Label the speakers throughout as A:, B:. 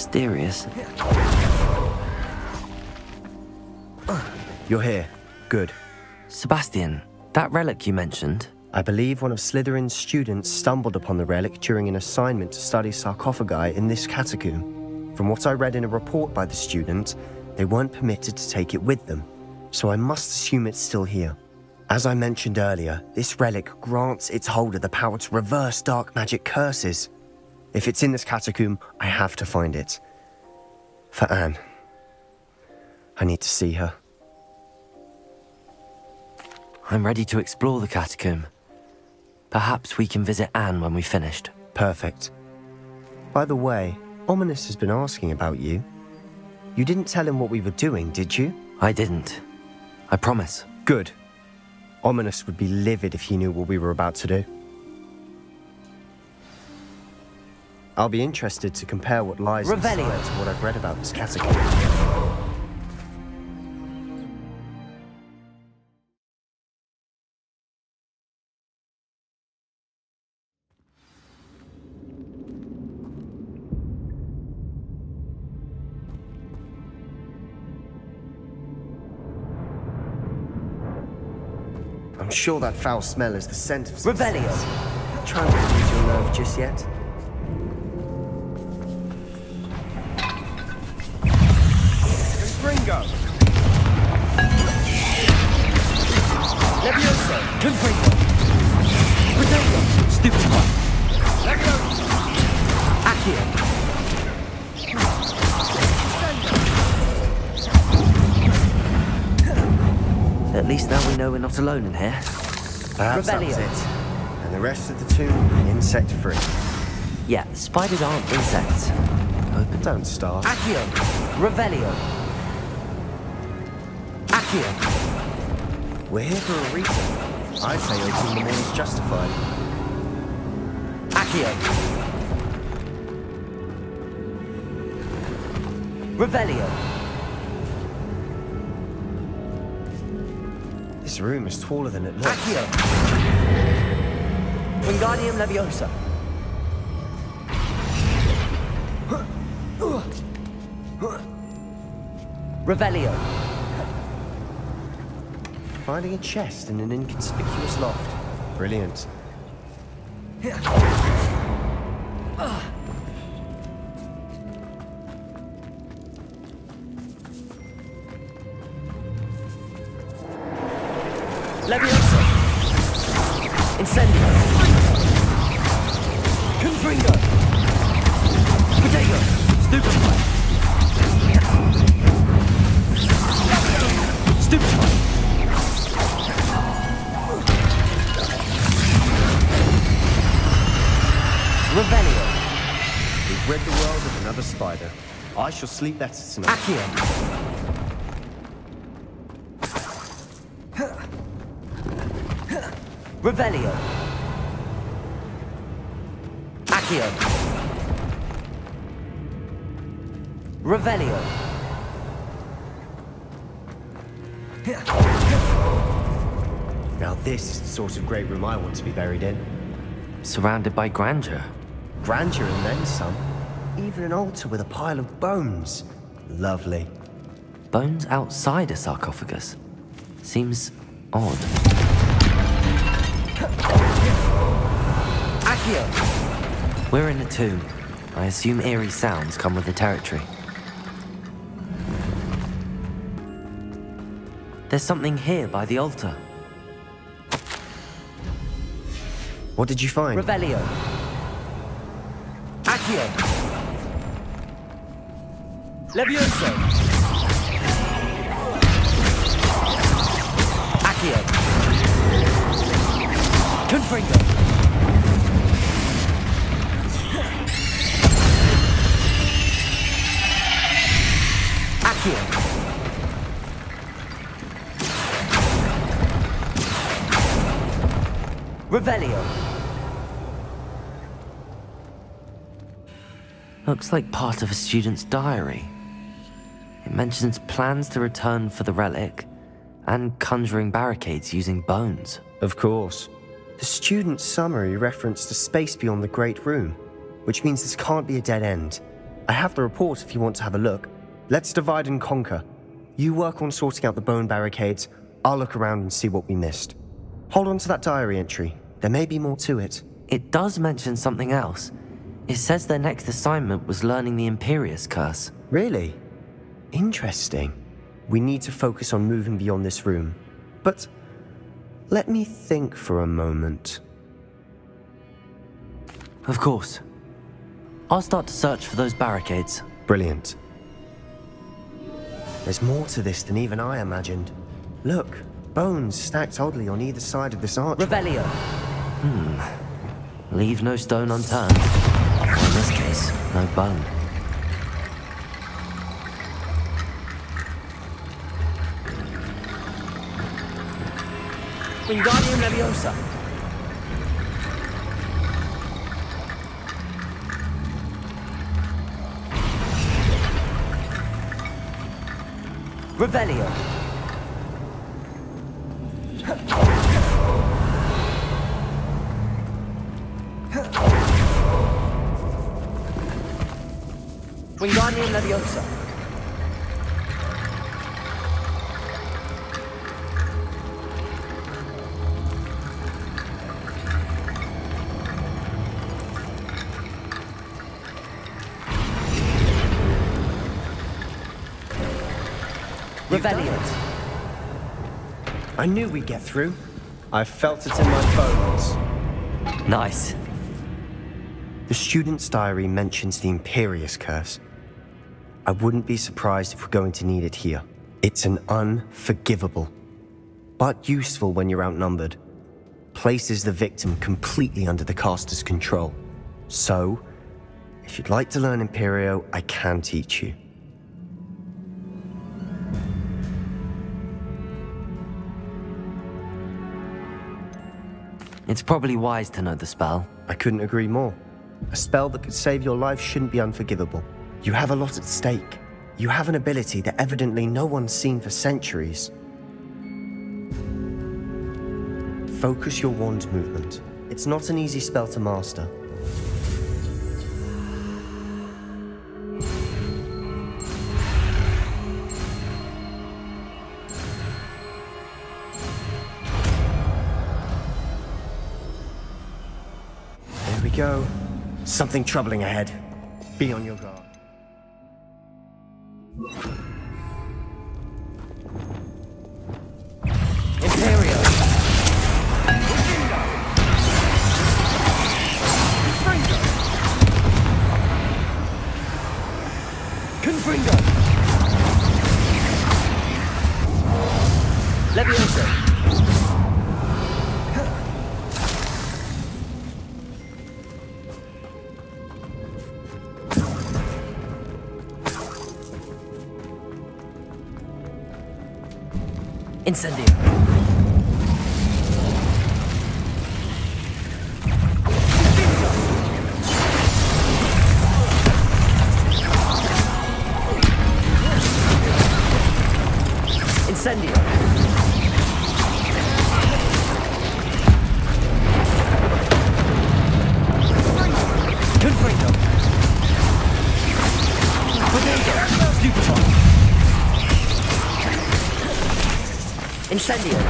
A: mysterious.
B: You're here. Good.
A: Sebastian, that relic you mentioned,
B: I believe one of Slytherin's students stumbled upon the relic during an assignment to study sarcophagi in this catacomb. From what I read in a report by the student, they weren't permitted to take it with them, so I must assume it's still here. As I mentioned earlier, this relic grants its holder the power to reverse dark magic curses. If it's in this catacomb, I have to find it. For Anne. I need to see her.
A: I'm ready to explore the catacomb. Perhaps we can visit Anne when we've finished.
B: Perfect. By the way, Ominis has been asking about you. You didn't tell him what we were doing, did you?
A: I didn't. I promise.
B: Good. Ominis would be livid if he knew what we were about to do. I'll be interested to compare what lies inside
A: Revelio.
B: to what I've read about this catacomb. I'm sure that foul smell is the scent of
A: Revelio.
B: Try not to lose your nerve just yet.
A: Levioso! Confringo! Potato! Stupid one! Accio! At least now we know we're not alone in here.
B: Perhaps was it. And the rest of the tomb, insect-free.
A: Yeah, spiders aren't insects. Open.
B: Don't start.
A: Accio! Revelio! Accio!
B: We're here for a reason. I'd say opening the more is justified.
A: Accio! Revelio!
B: This room is taller than it looks.
A: Accio! Wingardium Leviosa! Revelio!
B: Finding a chest in an inconspicuous loft. Brilliant. Sleep better tonight.
A: Accio! Revelio! Accio! Revelio!
B: Now this is the sort of great room I want to be buried in.
A: Surrounded by grandeur.
B: Grandeur and then some. Even an altar with a pile of bones. Lovely.
A: Bones outside a sarcophagus. Seems odd. Accio! We're in a tomb. I assume eerie sounds come with the territory. There's something here by the altar.
B: What did you find?
A: Revelio. Accio. Levioso. Accio. Confringo. Accio. Revelio. Looks like part of a student's diary. It mentions plans to return for the relic and conjuring barricades using bones.
B: Of course. The student's summary referenced a space beyond the Great Room, which means this can't be a dead end. I have the report if you want to have a look. Let's divide and conquer. You work on sorting out the bone barricades, I'll look around and see what we missed. Hold on to that diary entry. There may be more to it.
A: It does mention something else. It says their next assignment was learning the Imperius Curse.
B: Really? Interesting. We need to focus on moving beyond this room. But let me think for a moment.
A: Of course. I'll start to search for those barricades.
B: Brilliant. There's more to this than even I imagined. Look, bones stacked oddly on either side of this arch.
A: Revelio. Hmm. Leave no stone unturned. In this case, no bone. Wingardium Leviosa. Revelio. Wingardium Leviosa. Revelio.
B: I knew we'd get through. I felt it in my bones.
A: Nice.
B: The student's diary mentions the Imperius Curse. I wouldn't be surprised if we're going to need it here. It's an unforgivable, but useful when you're outnumbered. Places the victim completely under the caster's control. So, if you'd like to learn Imperio, I can teach you.
A: It's probably wise to know the spell.
B: I couldn't agree more. A spell that could save your life shouldn't be unforgivable. You have a lot at stake. You have an ability that evidently no one's seen for centuries. Focus your wand movement. It's not an easy spell to master. Go. Something troubling ahead. Be on your guard.
A: Imperio. Confringo. Leviosa. Incendio. Incendio. Stupefy.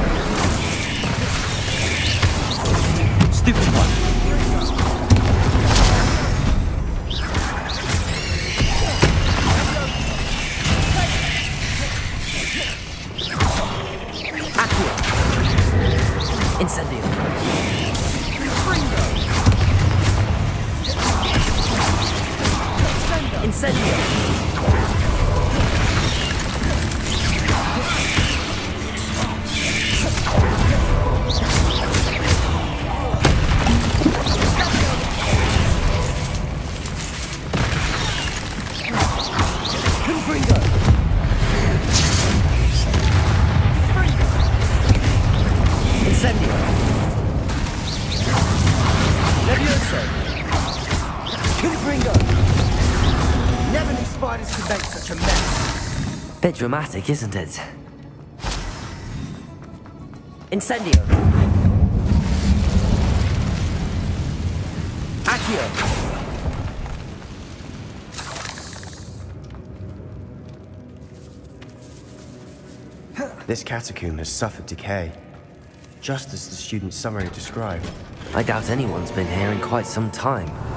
A: dramatic, isn't it? Incendio! Accio!
B: This catacomb has suffered decay, just as the student summary described.
A: I doubt anyone's been here in quite some time.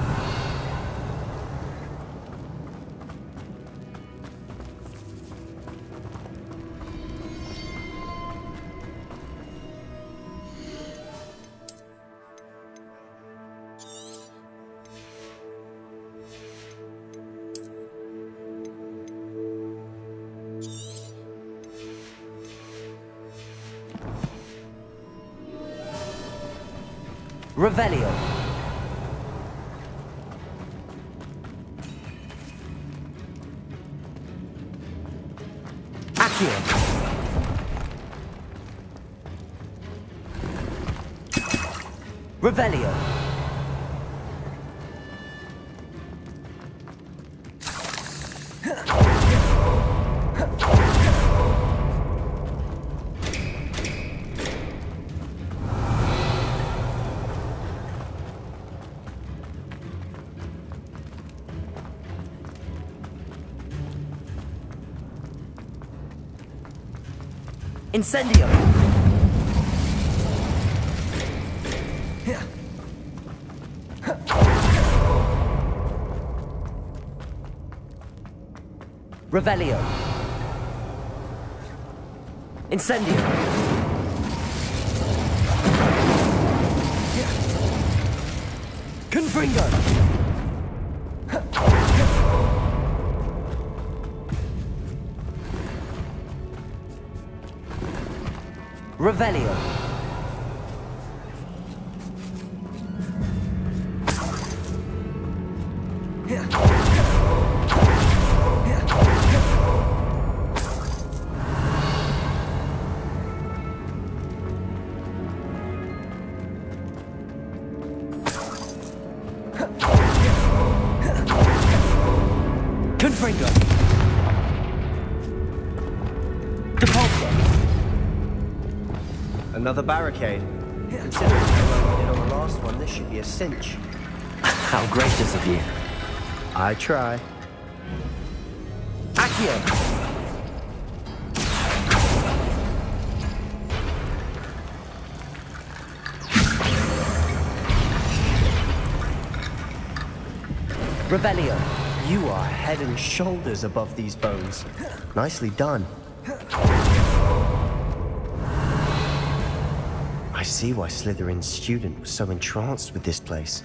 A: Incendio. Revelio. Incendio. Confringo. Confringo. Depulso.
B: Another barricade. Considering how well we did on the last one, this should be a cinch.
A: How gracious of you.
B: I try.
A: Accio. Revelio.
B: You are head and shoulders above these bones. Nicely done. I see why Slytherin's student was so entranced with this place.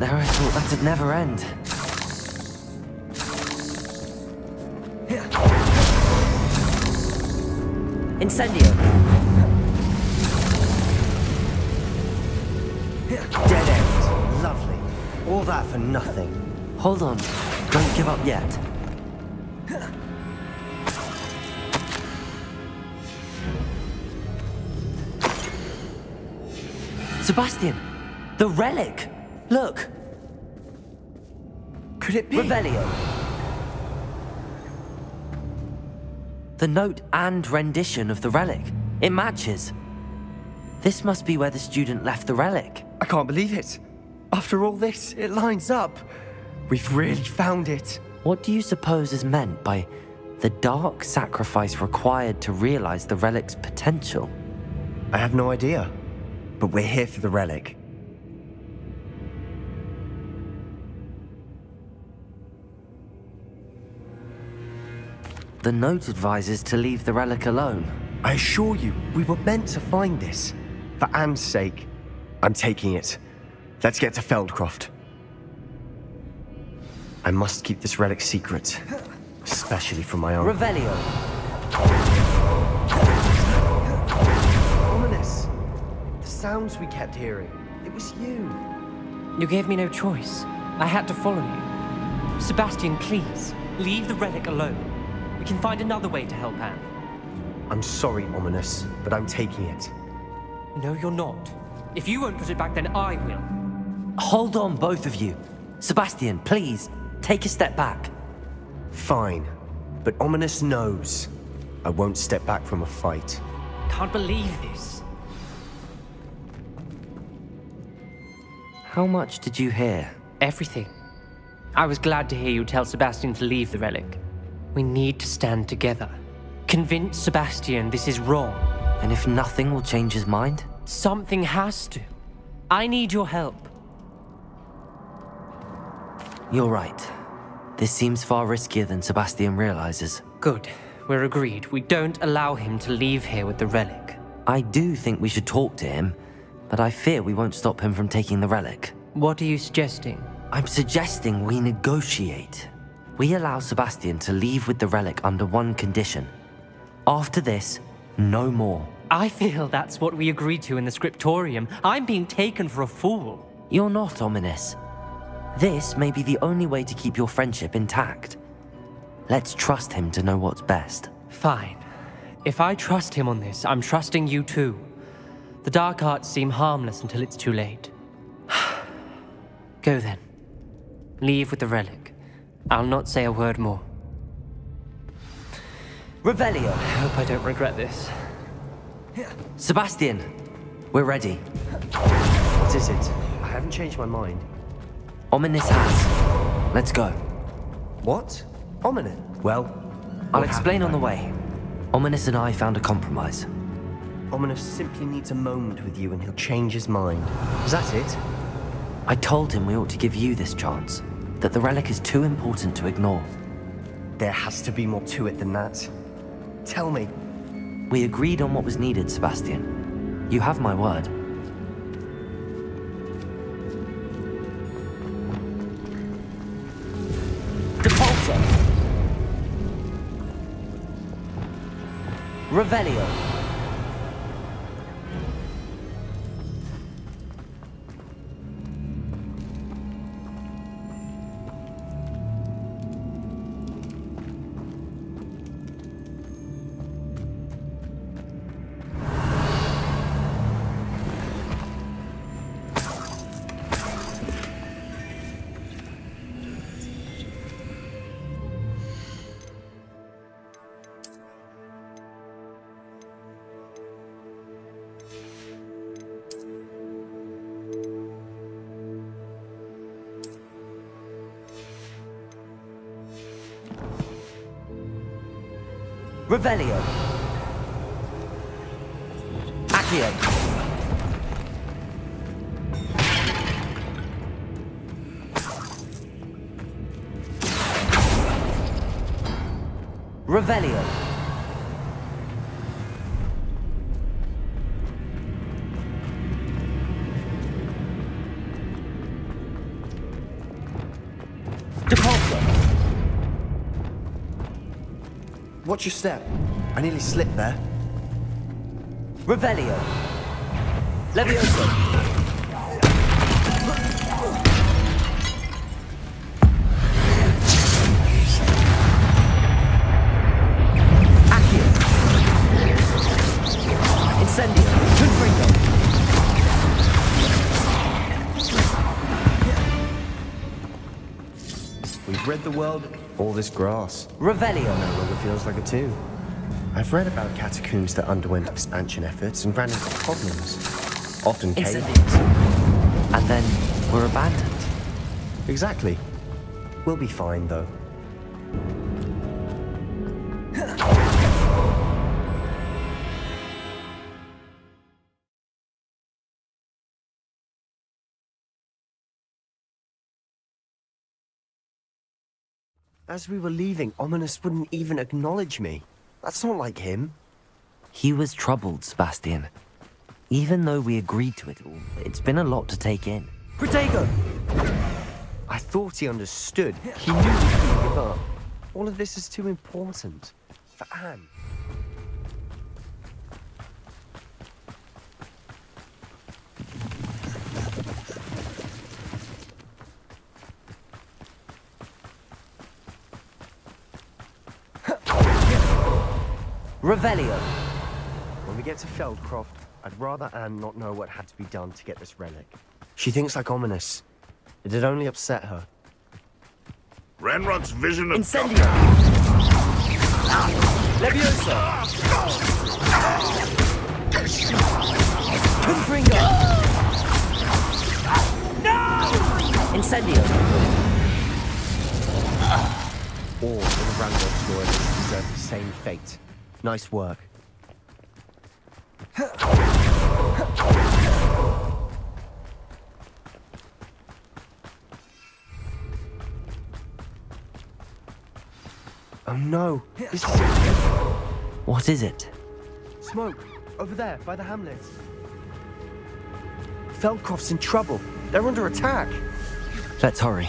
A: there, I thought that'd never end. Incendio. Dead end. Lovely.
B: All that for nothing.
A: Hold on. Don't give up yet. Sebastian, the relic! Look!
B: Could it be?
A: Revelio! The note and rendition of the relic. It matches. This must be where the student left the relic.
B: I can't believe it. After all this, it lines up. We've really found it.
A: What do you suppose is meant by the dark sacrifice required to realize the relic's potential?
B: I have no idea. But we're here for the relic.
A: The note advises to leave the relic alone.
B: I assure you, we were meant to find this. For Anne's sake. I'm taking it. Let's get to Feldcroft. I must keep this relic secret. Especially from my own.
A: Revelio!
B: Ominis! The sounds we kept hearing. It was you.
C: You gave me no choice. I had to follow you. Sebastian, please, leave the relic alone. We can find another way to help Anne.
B: I'm sorry, Ominis, but I'm taking it.
C: No, you're not. If you won't put it back, then I will.
A: Hold on, both of you. Sebastian, please, take a step back.
B: Fine. But Ominis knows. I won't step back from a fight.
C: Can't believe this.
A: How much did you hear?
C: Everything. I was glad to hear you tell Sebastian to leave the relic. We need to stand together. Convince Sebastian this is wrong.
A: And if nothing will change his mind?
C: Something has to. I need your help.
A: You're right. This seems far riskier than Sebastian realizes.
C: Good. We're agreed. We don't allow him to leave here with the relic.
A: I do think we should talk to him, but I fear we won't stop him from taking the relic.
C: What are you suggesting?
A: I'm suggesting we negotiate. We allow Sebastian to leave with the relic under one condition. After this, no more.
C: I feel that's what we agreed to in the scriptorium. I'm being taken for a fool.
A: You're not Ominis. This may be the only way to keep your friendship intact. Let's trust him to know what's best.
C: Fine. If I trust him on this, I'm trusting you too. The dark arts seem harmless until it's too late. Go then. Leave with the relic. I'll not say a word more.
A: Revelio!
C: I hope I don't regret this.
A: Sebastian! We're ready.
B: What is it? I haven't changed my mind.
A: Ominis has. Let's go.
B: What? Ominis? Well,
A: I'll explain on the way. Ominis and I found a compromise.
B: Ominis simply needs a moment with you and he'll change his mind. Is that it?
A: I told him we ought to give you this chance, that the relic is too important to ignore.
B: There has to be more to it than that. Tell me.
A: We agreed on what was needed, Sebastian. You have my word. Depulso! Revelio! Revelio! Revelio!
B: Watch your step. I nearly slipped there.
A: Revelio! Levioso!
B: All this grass.
C: Revelio!
B: No longer feels like a tomb. I've read about catacombs that underwent expansion efforts and ran into problems. Often
C: It's a-
B: chaos.
A: And then were abandoned.
B: Exactly. We'll be fine, though. As we were leaving, Ominis wouldn't even acknowledge me. That's not like him.
A: He was troubled, Sebastian. Even though we agreed to it all, it's been a lot to take in.
C: Protego!
B: I thought he understood. He knew we couldn't give up. All of this is too important. For Anne.
C: Revelio!
B: When we get to Feldcroft, I'd rather Anne not know what had to be done to get this relic. She thinks like Ominis. It'd only upset her.
D: Ranrock's vision of
C: Incendio! Leviosa! Confringo! No! Incendio!
B: All of the Ranrock's loyalists deserve the same fate. Nice work. Oh no! This is
A: What is it?
B: Smoke! Over there, by the hamlet. Feldcroft's in trouble. They're under attack.
A: Let's hurry.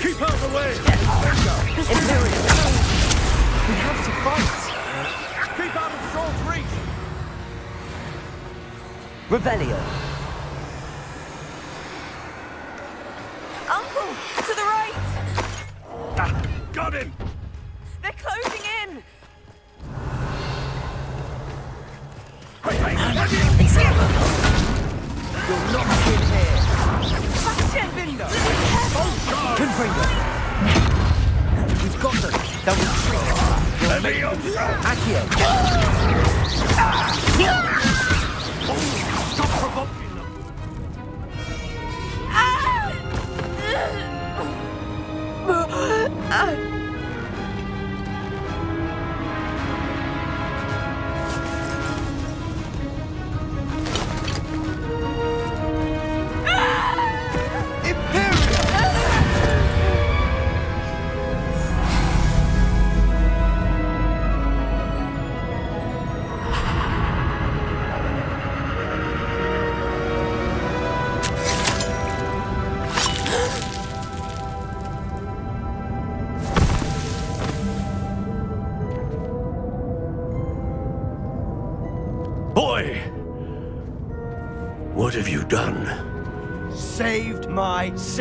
D: Keep out of the way!
C: Imperial!
B: We have to fight.
D: Keep out of reach!
C: Revelio!
E: Uncle! To the right!
D: Ah, got him!
E: Sebastian!
C: Confringo! Oh, We've got them! Double three! Accio!
D: Stop provoking them!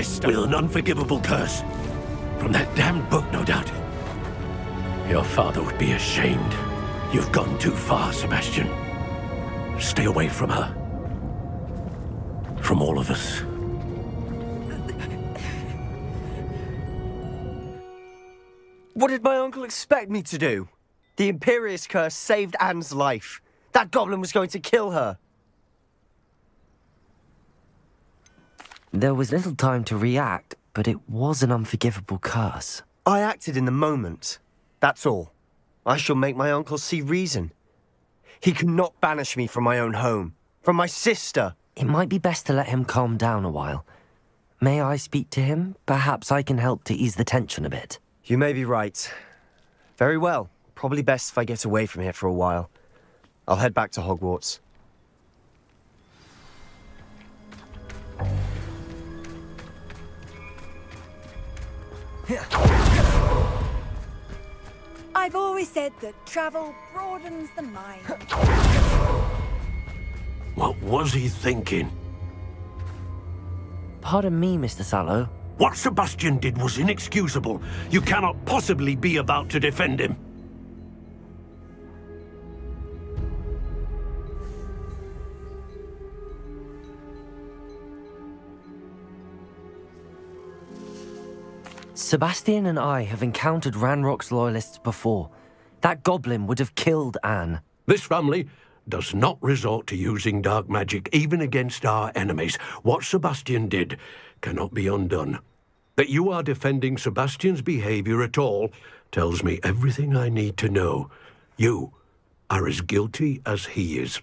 B: sister.
D: With an unforgivable curse. From that damned book, no doubt. Your father would be ashamed. You've gone too far, Sebastian. Stay away from her. From all of us.
B: What did my uncle expect me to do? The Imperius Curse saved Anne's life. That goblin was going to kill her.
A: There was little time to react, but it was an unforgivable curse.
B: I acted in the moment. That's all. I shall make my uncle see reason. He cannot banish me from my own home, from my sister.
A: It might be best to let him calm down a while. May I speak to him? Perhaps I can help to ease the tension a bit.
B: You may be right. Very well. Probably best if I get away from here for a while. I'll head back to Hogwarts.
E: I've always said that travel broadens the mind.
D: What was he thinking?
A: Pardon me, Mr. Sallow.
D: What Sebastian did was inexcusable. You cannot possibly be about to defend him.
A: Sebastian and I have encountered Ranrock's loyalists before. That goblin would have killed Anne.
D: This family does not resort to using dark magic even against our enemies. What Sebastian did cannot be undone. That you are defending Sebastian's behavior at all tells me everything I need to know. You are as guilty as he is.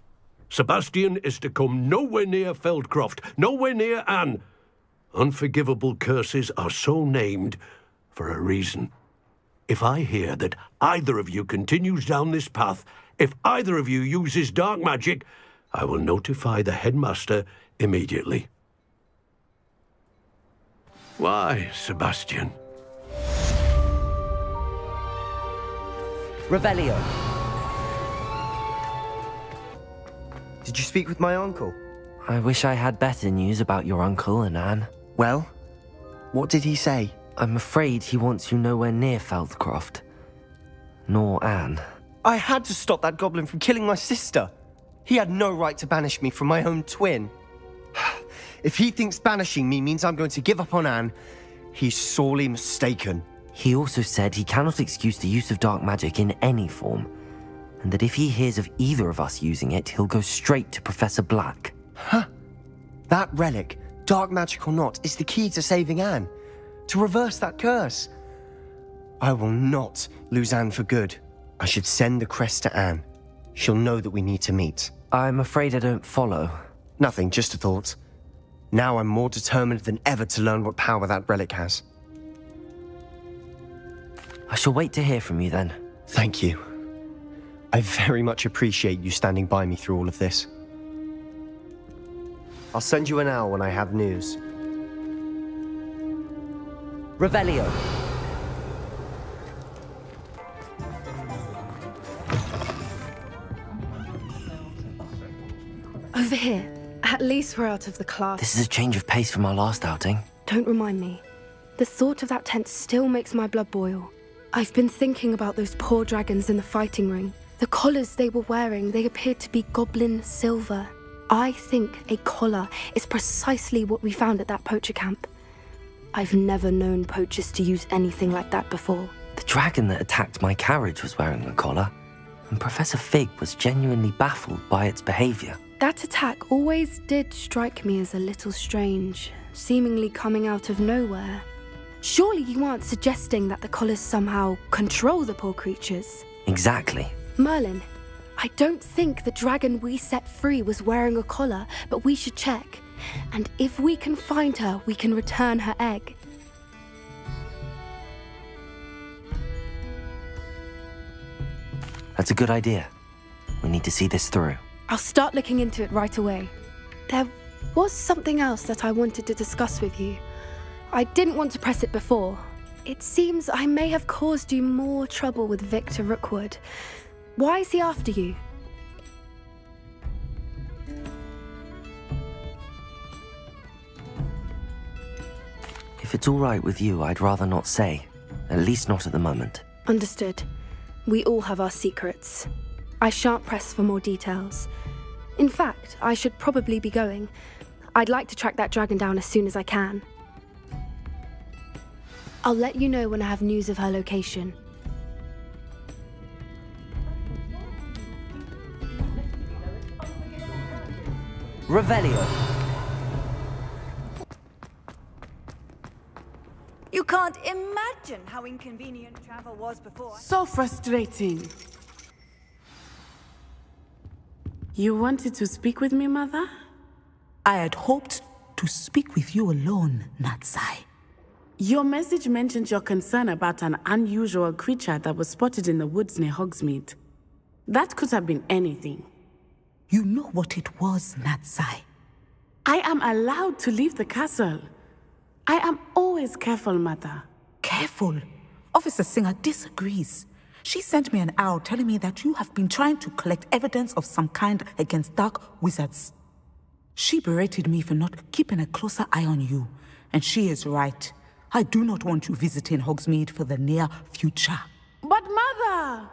D: Sebastian is to come nowhere near Feldcroft, nowhere near Anne. Unforgivable curses are so named for a reason. If I hear that either of you continues down this path, if either of you uses dark magic, I will notify the headmaster immediately. Why, Sebastian?
A: Revelio.
B: Did you speak with my uncle?
A: I wish I had better news about your uncle and Anne.
B: Well, what did he say?
A: I'm afraid he wants you nowhere near Feldcroft. Nor Anne.
B: I had to stop that goblin from killing my sister. He had no right to banish me from my own twin. If he thinks banishing me means I'm going to give up on Anne, he's sorely mistaken.
A: He also said he cannot excuse the use of dark magic in any form, and that if he hears of either of us using it, he'll go straight to Professor Black. Huh?
B: That relic, dark magic or not, is the key to saving Anne. To reverse that curse. I will not lose Anne for good. I should send the crest to Anne. She'll know that we need to meet.
A: I'm afraid I don't follow.
B: Nothing, just a thought. Now I'm more determined than ever to learn what power that relic has.
A: I shall wait to hear from you then.
B: Thank you. I very much appreciate you standing by me through all of this. I'll send you an owl when I have news.
A: Revelio.
F: Over here. At least we're out of the class.
A: This is a change of pace from our last outing.
F: Don't remind me. The thought of that tent still makes my blood boil. I've been thinking about those poor dragons in the fighting ring. The collars they were wearing, they appeared to be goblin silver. I think a collar is precisely what we found at that poacher camp. I've never known poachers to use anything like that before.
A: The dragon that attacked my carriage was wearing a collar, and Professor Fig was genuinely baffled by its behavior.
F: That attack always did strike me as a little strange, seemingly coming out of nowhere. Surely you aren't suggesting that the collars somehow control the poor creatures?
A: Exactly.
F: Merlin, I don't think the dragon we set free was wearing a collar, but we should check. And if we can find her, we can return her egg.
A: That's a good idea. We need to see this through.
F: I'll start looking into it right away. There was something else that I wanted to discuss with you. I didn't want to press it before. It seems I may have caused you more trouble with Victor Rookwood. Why is he after you?
A: If it's all right with you, I'd rather not say. At least not at the moment.
F: Understood. We all have our secrets. I shan't press for more details. In fact, I should probably be going. I'd like to track that dragon down as soon as I can. I'll let you know when I have news of her location.
A: Revelio.
E: You can't imagine how inconvenient travel was before.
G: So frustrating. You wanted to speak with me, Mother?
H: I had hoped to speak with you alone, Natsai.
G: Your message mentioned your concern about an unusual creature that was spotted in the woods near Hogsmeade. That could have been anything.
H: You know what it was, Natsai.
G: I am allowed to leave the castle. I am always careful, Mother.
H: Careful. Officer Singer disagrees. She sent me an owl telling me that you have been trying to collect evidence of some kind against dark wizards. She berated me for not keeping a closer eye on you, and she is right. I do not want you visiting Hogsmeade for the near future.
G: But, Mother!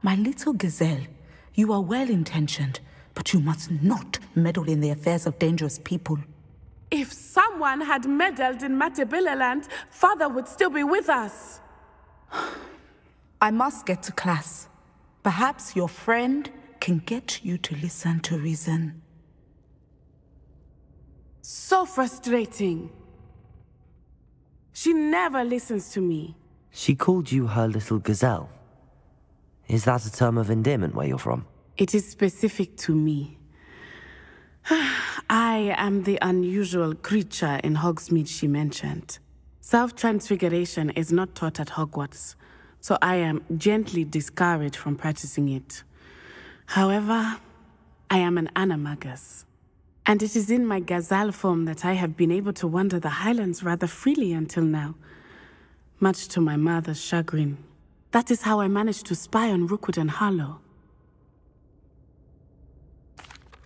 H: My little gazelle, you are well intentioned, but you must not meddle in the affairs of dangerous people.
G: If someone had meddled in Matabeleland, Father would still be with us.
H: I must get to class. Perhaps your friend can get you to listen to reason.
G: So frustrating. She never listens to me.
A: She called you her little gazelle. Is that a term of endearment where you're from?
G: It is specific to me. I am the unusual creature in Hogsmeade she mentioned. Self transfiguration is not taught at Hogwarts, so I am gently discouraged from practicing it. However, I am an animagus. And it is in my gazelle form that I have been able to wander the highlands rather freely until now, much to my mother's chagrin. That is how I managed to spy on Rookwood and Harlow.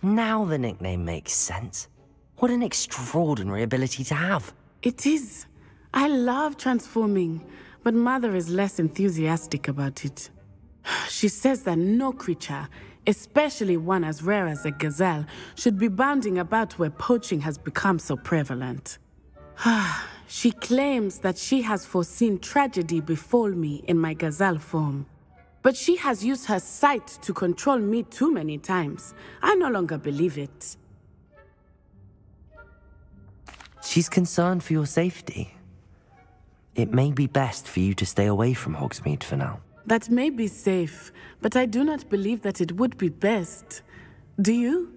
A: Now the nickname makes sense. What an extraordinary ability to have.
G: It is. I love transforming, but Mother is less enthusiastic about it. She says that no creature, especially one as rare as a gazelle, should be bounding about where poaching has become so prevalent. she claims that she has foreseen tragedy befall me in my gazelle form. But she has used her sight to control me too many times. I no longer believe it.
A: She's concerned for your safety. It may be best for you to stay away from Hogsmeade for now.
G: That may be safe, but I do not believe that it would be best. Do you?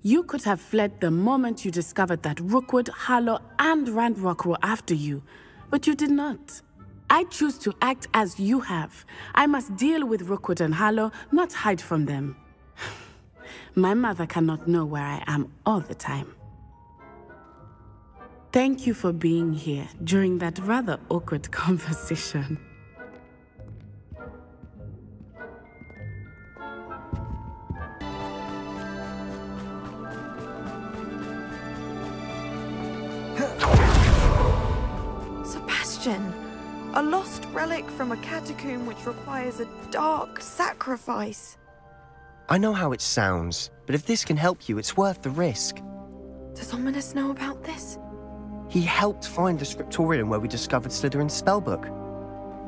G: You could have fled the moment you discovered that Rookwood, Harlow, and Ranrock were after you, but you did not. I choose to act as you have. I must deal with Rookwood and Harlow, not hide from them. My mother cannot know where I am all the time. Thank you for being here during that rather awkward conversation.
E: Sebastian! A lost relic from a catacomb which requires a dark sacrifice.
B: I know how it sounds, but if this can help you, it's worth the risk.
E: Does Ominis know about this?
B: He helped find the scriptorium where we discovered Slytherin's spellbook.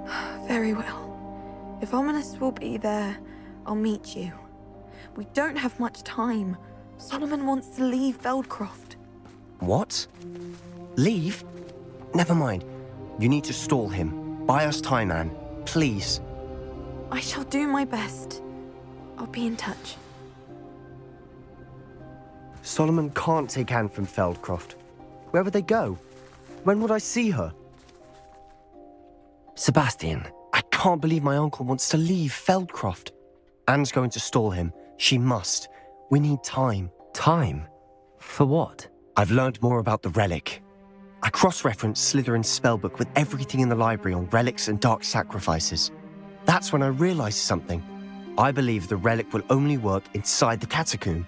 E: Very well. If Ominis will be there, I'll meet you. We don't have much time. Solomon wants to leave Feldcroft.
B: What? Leave? Never mind. You need to stall him. Buy us time, Anne. Please.
E: I shall do my best. I'll be in touch.
B: Solomon can't take Anne from Feldcroft. Where would they go? When would I see her?
A: Sebastian,
B: I can't believe my uncle wants to leave Feldcroft. Anne's going to stall him. She must. We need time.
A: time? For what?
B: I've learned more about the relic. I cross-referenced Slytherin's spellbook with everything in the library on relics and dark sacrifices. That's when I realized something. I believe the relic will only work inside the catacomb.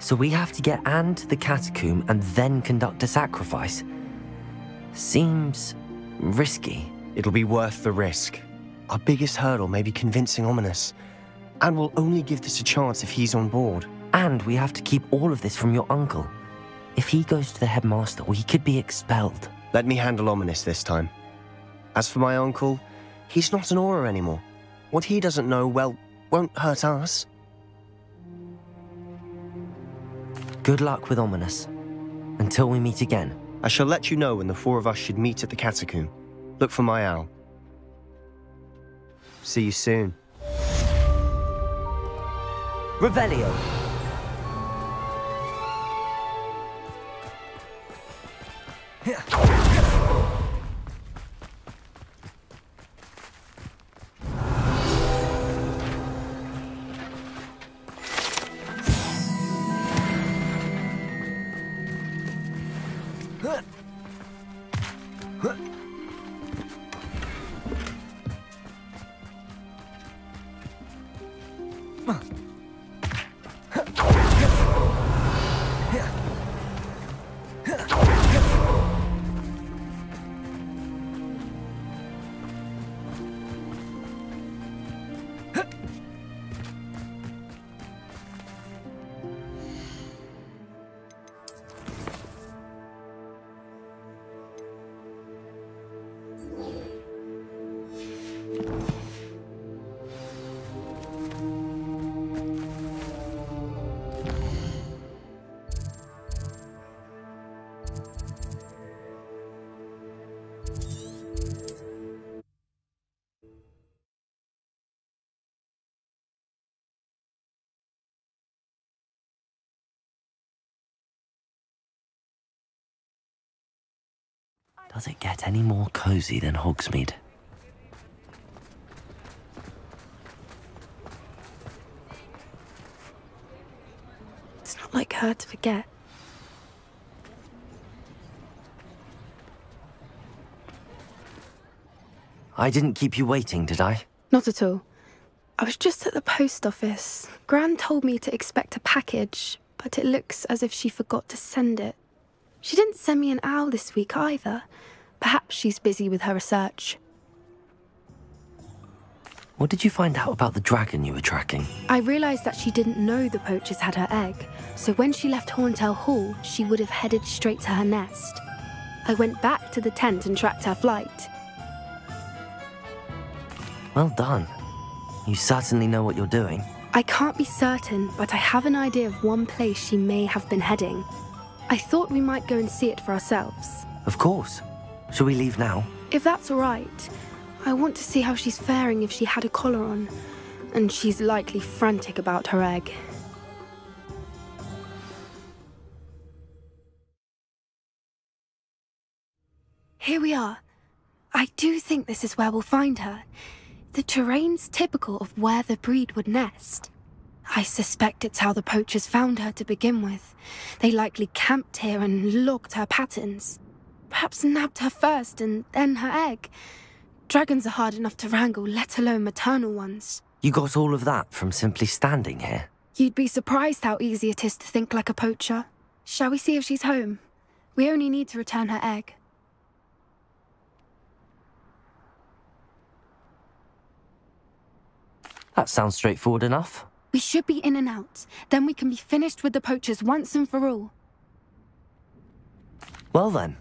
A: So we have to get Anne to the catacomb and then conduct a sacrifice. Seems risky.
B: It'll be worth the risk. Our biggest hurdle may be convincing Ominis. And we'll only give this a chance if he's on board.
A: And we have to keep all of this from your uncle. If he goes to the headmaster, we could be expelled.
B: Let me handle Ominis this time. As for my uncle, He's not an Auror anymore. What he doesn't know, well, won't hurt us.
A: Good luck with Ominis. Until we meet again.
B: I shall let you know when the four of us should meet at the catacomb. Look for my owl. See you soon.
A: Revelio. Does it get any more cozy than Hogsmeade?
F: It's not like her to forget.
A: I didn't keep you waiting, did I?
F: Not at all. I was just at the post office. Gran told me to expect a package, but it looks as if she forgot to send it. She didn't send me an owl this week either. Perhaps she's busy with her research.
A: What did you find out about the dragon you were tracking?
F: I realised that she didn't know the poachers had her egg, so when she left Horntail Hall, she would have headed straight to her nest. I went back to the tent and tracked her flight.
A: Well done. You certainly know what you're doing.
F: I can't be certain, but I have an idea of one place she may have been heading. I thought we might go and see it for ourselves.
A: Of course. Shall we leave now?
F: If that's all right, I want to see how she's faring if she had a collar on. And she's likely frantic about her egg. Here we are. I do think this is where we'll find her. The terrain's typical of where the breed would nest. I suspect it's how the poachers found her to begin with. They likely camped here and logged her patterns. Perhaps nabbed her first and then her egg. Dragons are hard enough to wrangle, let alone maternal ones.
A: You got all of that from simply standing here?
F: You'd be surprised how easy it is to think like a poacher. Shall we see if she's home? We only need to return her egg.
A: That sounds straightforward enough.
F: We should be in and out. Then we can be finished with the poachers once and for all.
A: Well then,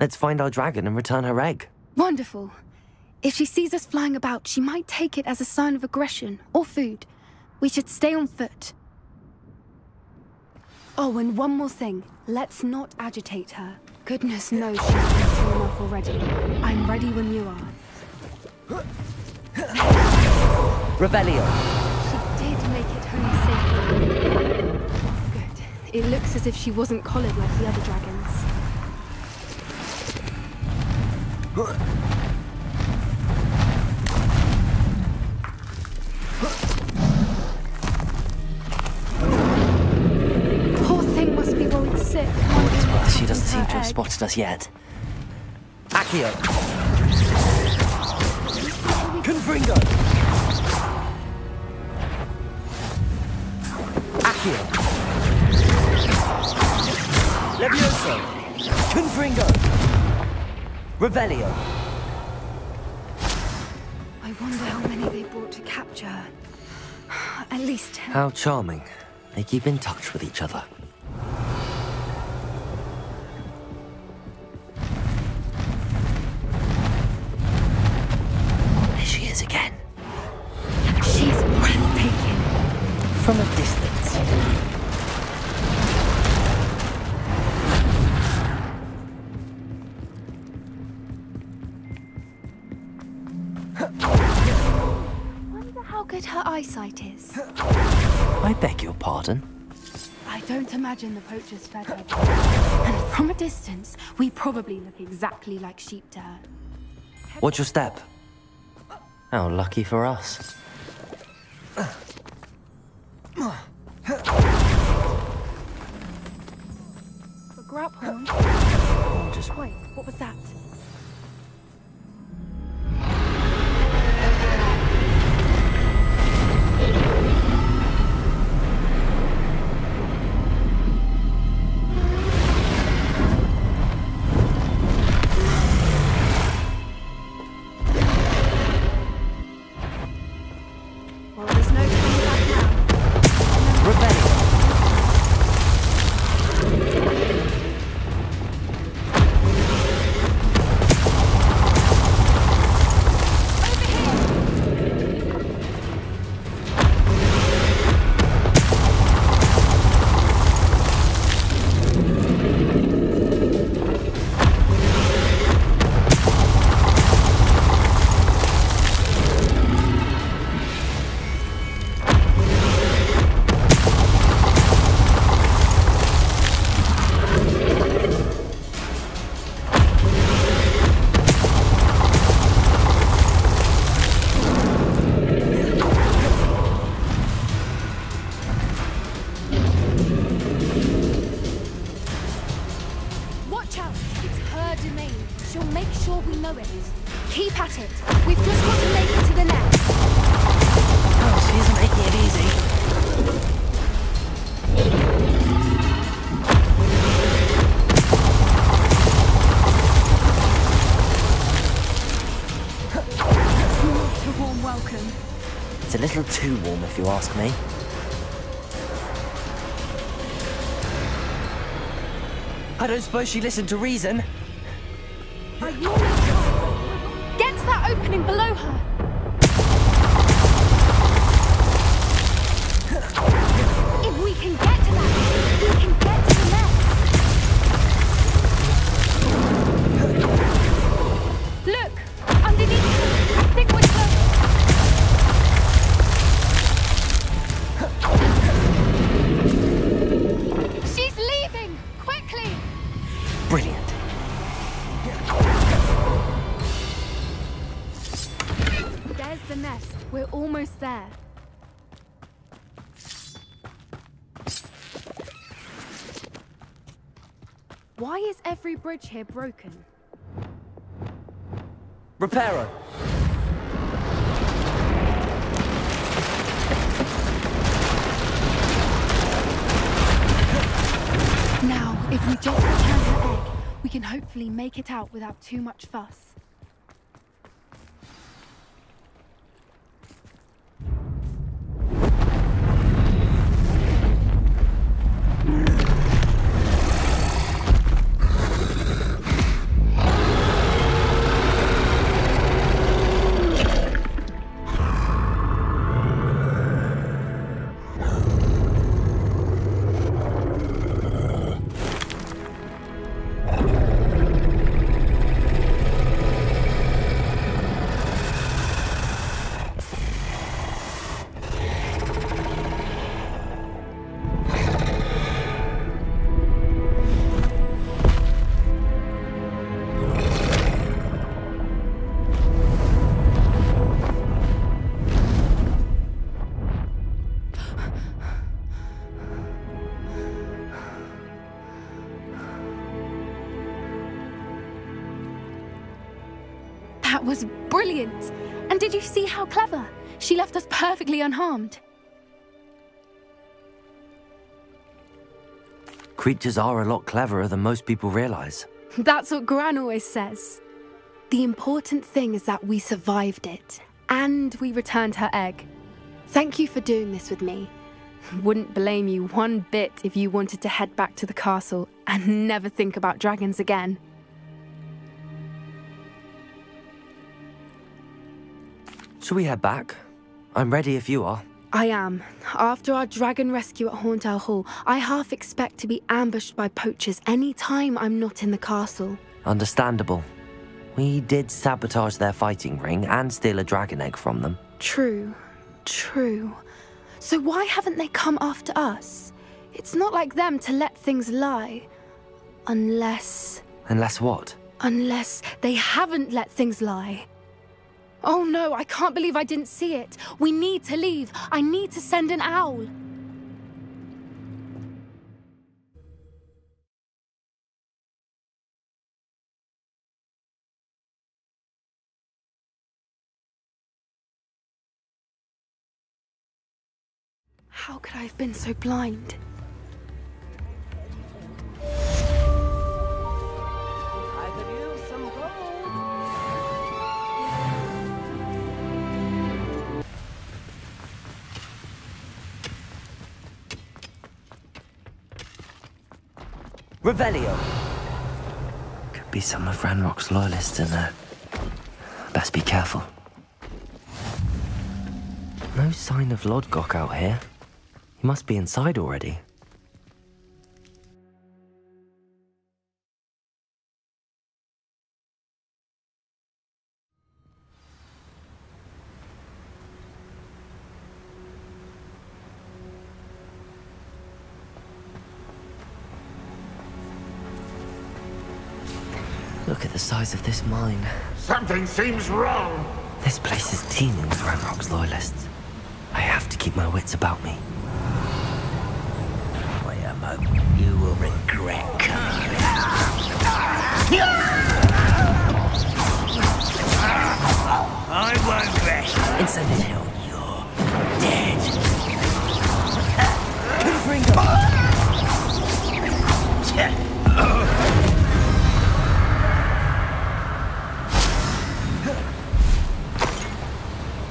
A: let's find our dragon and return her egg.
F: Wonderful. If she sees us flying about, she might take it as a sign of aggression or food. We should stay on foot. Oh, and one more thing. Let's not agitate her. Goodness knows she's been enough already. I'm ready when you are.
A: Revelio.
F: Good. It looks as if she wasn't collared like the other dragons. Poor thing must be worried sick.
A: Well, she doesn't seem
F: Her
A: to have spotted us yet. Accio. Confringo. Accio. Levioso. Confringo. Revelio.
F: I wonder how many they brought to capture. At least ten.
A: How charming. They keep in touch with each other. There she is again. She's breathtaking. From a distance.
F: Wonder how good her eyesight is.
A: I beg your pardon.
F: I don't imagine the poachers fed her. And from a distance, we probably look exactly like sheep to her.
A: Watch your step. How lucky for us.
F: The grab
A: Just
F: Wait, what was that?
A: You ask me. I don't suppose she listened to reason.
F: Bridge here broken?
A: Reparo!
F: Now, if we just return her egg, we can hopefully make it out without too much fuss. Clever? She left us perfectly unharmed.
A: Creatures are a lot cleverer than most people realize.
F: That's what Gran always says. The important thing is that we survived it, and we returned her egg. Thank you for doing this with me. Wouldn't blame you one bit if you wanted to head back to the castle and never think about dragons again.
A: Shall we head back? I'm ready if you are.
F: I am. After our dragon rescue at Horntail Hall, I half expect to be ambushed by poachers any time I'm not in the castle.
A: Understandable. We did sabotage their fighting ring and steal a dragon egg from them.
F: True. True. So why haven't they come after us? It's not like them to let things lie. Unless.
A: Unless what?
F: Unless they haven't let things lie. Oh no, I can't believe I didn't see it. We need to leave. I need to send an owl. How could I have been so blind?
A: Revelio! Could be some of Ranrock's loyalists in there. Best be careful. No sign of Lodgok out here. He must be inside already. Look at the size of this mine.
I: Something seems wrong.
A: This place is teeming with Ranrock's loyalists. I have to keep my wits about me.
J: Moment. You will regret coming I won't rest until you're dead.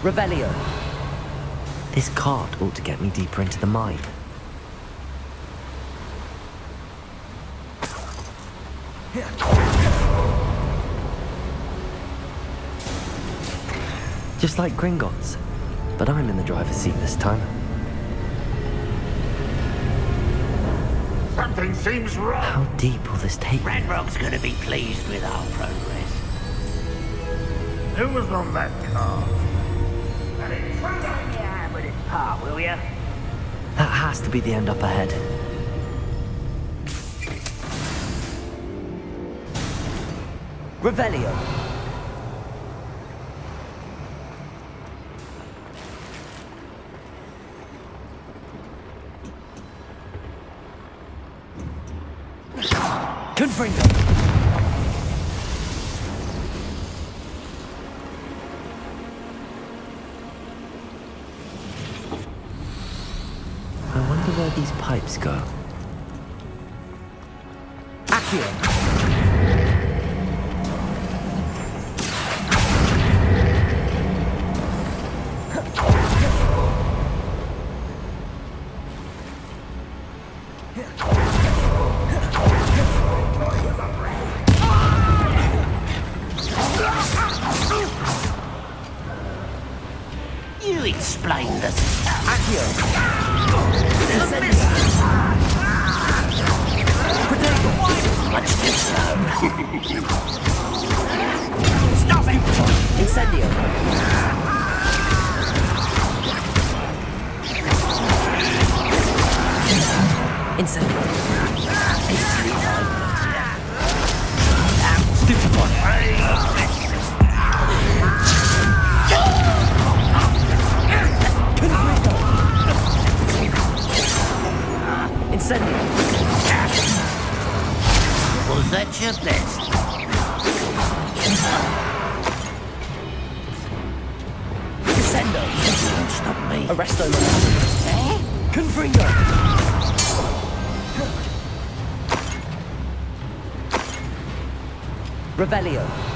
A: Revelio! This cart ought to get me deeper into the mine. Just like Gringotts, but I'm in the driver's seat this time.
I: Something seems wrong.
A: How deep will this take me?
J: Ranrock's gonna be pleased with our progress.
I: Who was on that car?
J: Let me hand with this part, will ya?
A: That has to be the end up ahead. Revelio! Confringo! I wonder where go. Incendio! Incendio! Revelio!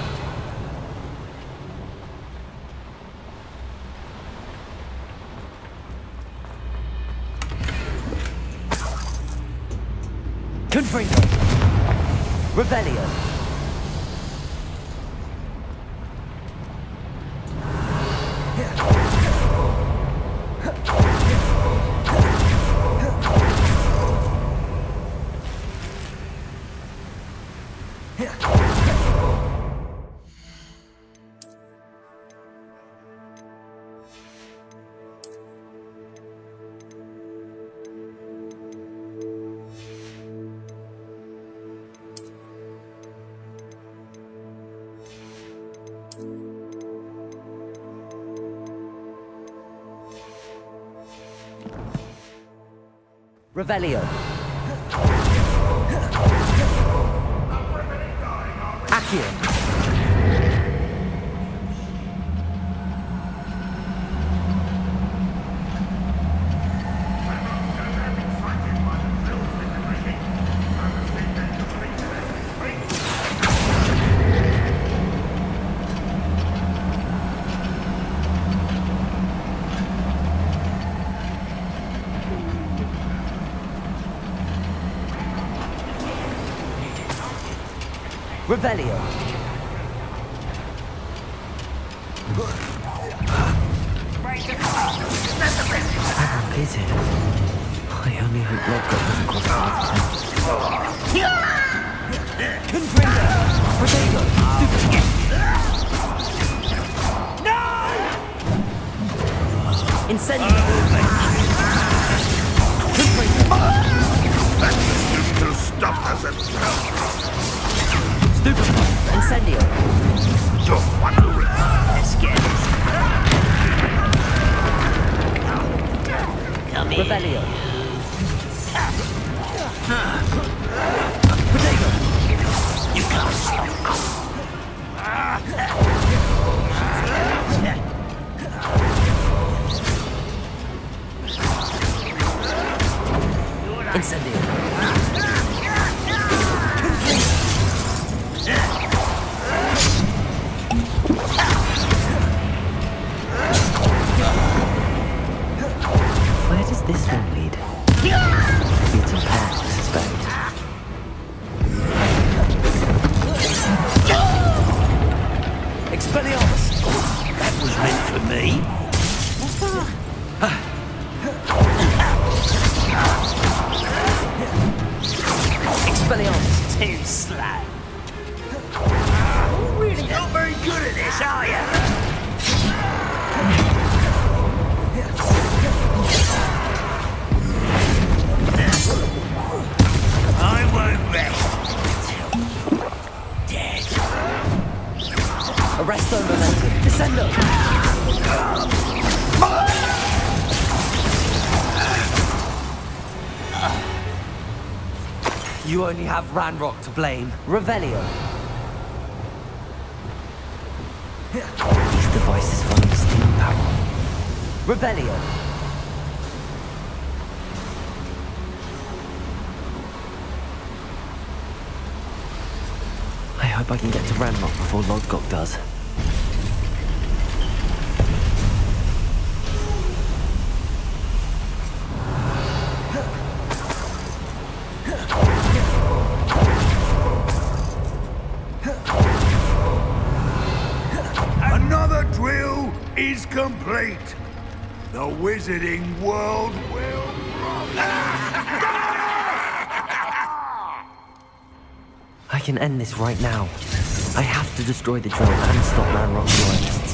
A: Revelio. Accio.
I: You
A: only have Ranrock to blame. Revelio. These devices run steam power. Revelio. I hope I can get to Ranrock before Lodgok does.
I: The wizarding world will
A: I can end this right now. I have to destroy the drone and stop Ranrock's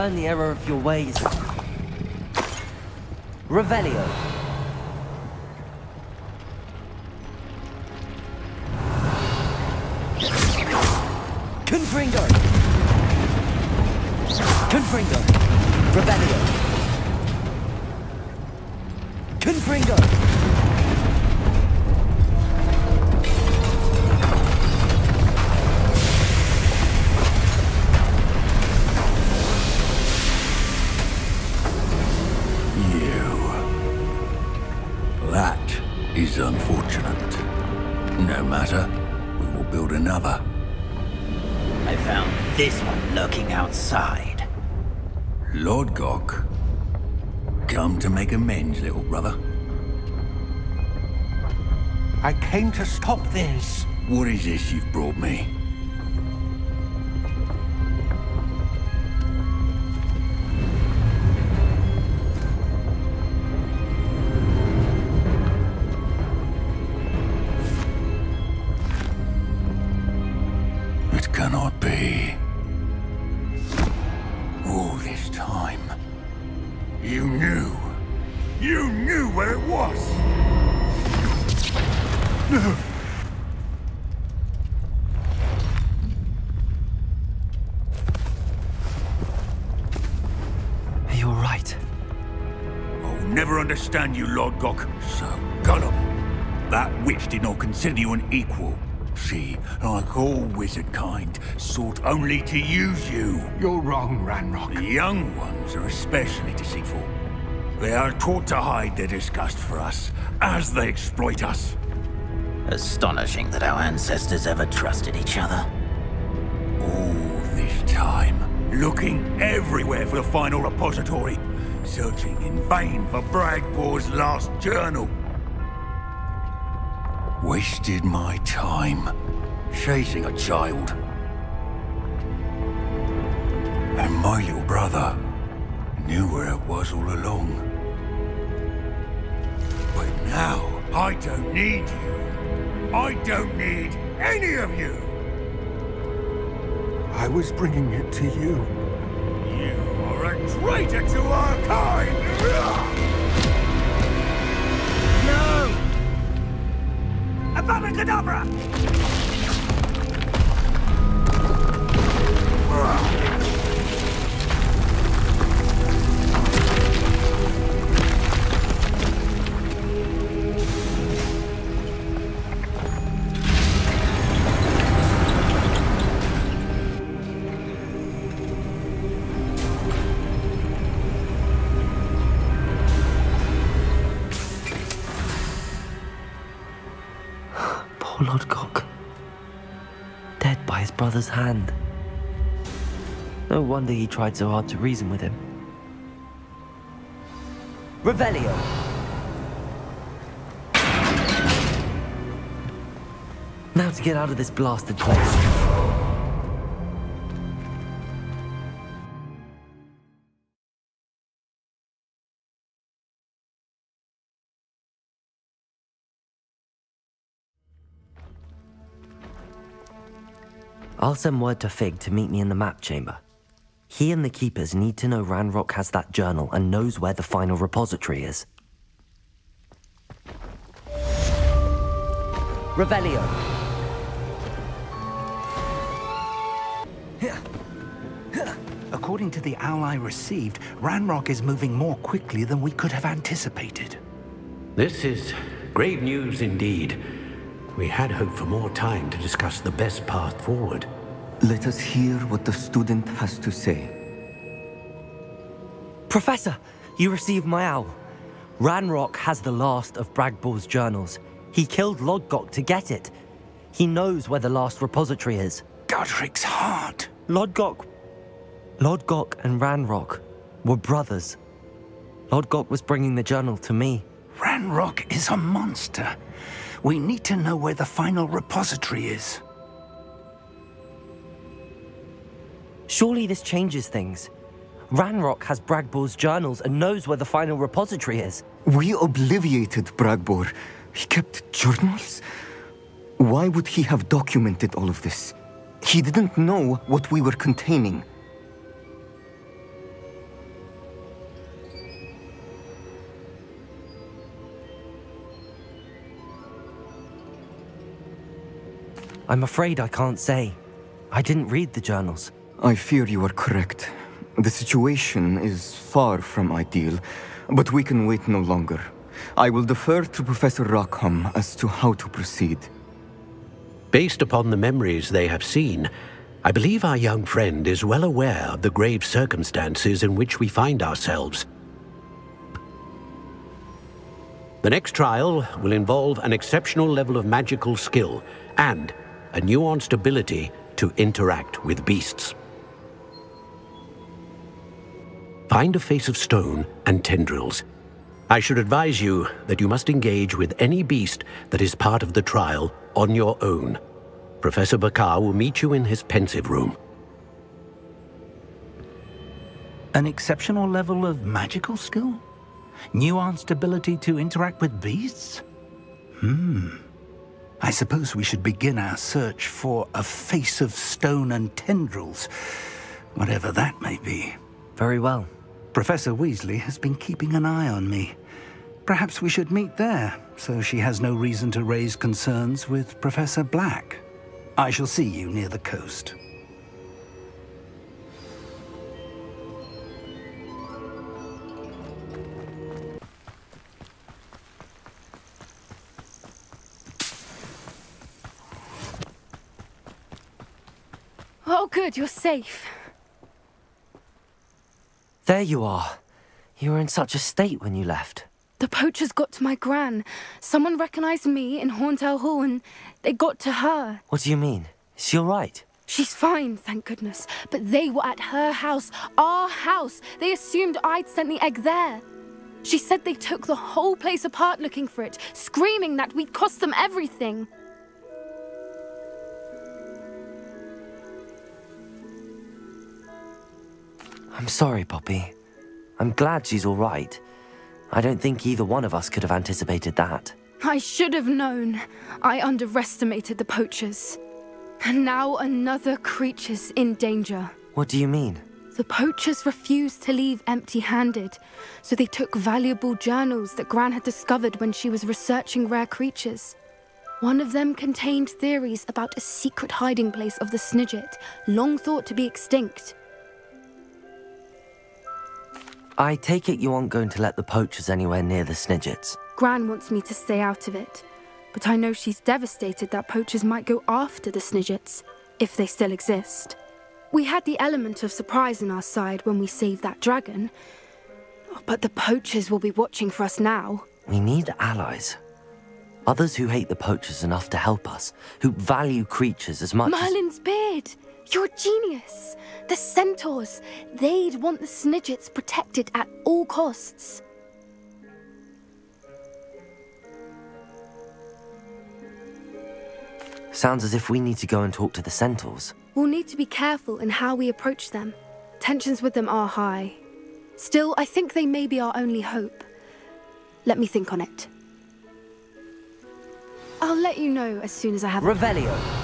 A: learn the error of your ways. Revelio.
K: This
L: you've brought understand you, Lodgok. So gullible. That witch did not consider you an equal. She, like all wizard kind, sought only to use you.
D: You're wrong, Ranrock.
L: The young ones are especially deceitful. They are taught to hide their disgust for us, as they exploit us.
K: Astonishing that our ancestors ever trusted each other.
L: All this time, looking everywhere for the final repository, searching in vain for Bragbor's last journal. Wasted my time chasing a child. And my little brother knew where it was all along. But now, I don't need you. I don't need any of you.
D: I was bringing it to you.
L: Traitor to our kind!
K: No! Avada Kedavra!
A: Brother's hand. No wonder he tried so hard to reason with him. Revelio! Now to get out of this blasted place. I'll send word to Fig to meet me in the map chamber. He and the Keepers need to know Ranrock has that journal and knows where the final repository is. Revelio!
M: According to the owl I received, Ranrock is moving more quickly than we could have anticipated.
D: This is grave news indeed. We had hoped for more time to discuss the best path forward.
N: Let us hear what the student has to say.
A: Professor, you received my owl. Ranrock has the last of Bragbor's journals. He killed Lodgok to get it. He knows where the last repository is.
M: Godric's heart.
A: Lodgok... Lodgok and Ranrock were brothers. Lodgok was bringing the journal to me.
M: Ranrock is a monster. We need to know where the final repository is.
A: Surely this changes things. Ranrock has Bragbor's journals and knows where the final repository is.
N: We obliviated Bragbor. He kept journals? Why would he have documented all of this? He didn't know what we were containing.
A: I'm afraid I can't say. I didn't read the journals.
N: I fear you are correct. The situation is far from ideal, but we can wait no longer. I will defer to Professor Rackham as to how to proceed.
D: Based upon the memories they have seen, I believe our young friend is well aware of the grave circumstances in which we find ourselves. The next trial will involve an exceptional level of magical skill and a nuanced ability to interact with beasts. Find a face of stone and tendrils. I should advise you that you must engage with any beast that is part of the trial on your own. Professor Bakar will meet you in his Pensieve room.
M: An exceptional level of magical skill? Nuanced ability to interact with beasts? Hmm. I suppose we should begin our search for a face of stone and tendrils, whatever that may be.
A: Very well.
M: Professor Weasley has been keeping an eye on me. Perhaps we should meet there, so she has no reason to raise concerns with Professor Black. I shall see you near the coast.
F: Oh, good, you're safe.
A: There you are. You were in such a state when you left.
F: The poachers got to my gran. Someone recognized me in Horntail Hall and they got to her.
A: What do you mean? Is she alright?
F: She's fine, thank goodness. But they were at her house, our house. They assumed I'd sent the egg there. She said they took the whole place apart looking for it, screaming that we'd cost them everything.
A: I'm sorry, Poppy. I'm glad she's alright. I don't think either one of us could have anticipated that.
F: I should have known. I underestimated the poachers. And now another creature's in danger.
A: What do you mean?
F: The poachers refused to leave empty handed, so they took valuable journals that Gran had discovered when she was researching rare creatures. One of them contained theories about a secret hiding place of the Snidget, long thought to be extinct.
A: I take it you aren't going to let the poachers anywhere near the Snidgets.
F: Gran wants me to stay out of it, but I know she's devastated that poachers might go after the Snidgets, if they still exist. We had the element of surprise on our side when we saved that dragon, but the poachers will be watching for us now.
A: We need allies. Others who hate the poachers enough to help us, who value creatures as much
F: Merlin's beard! You're a genius! The centaurs! They'd want the Snidgets protected at all costs.
A: Sounds as if we need to go and talk to the centaurs.
F: We'll need to be careful in how we approach them. Tensions with them are high. Still, I think they may be our only hope. Let me think on it. I'll let you know as soon as I have...
A: Revelio!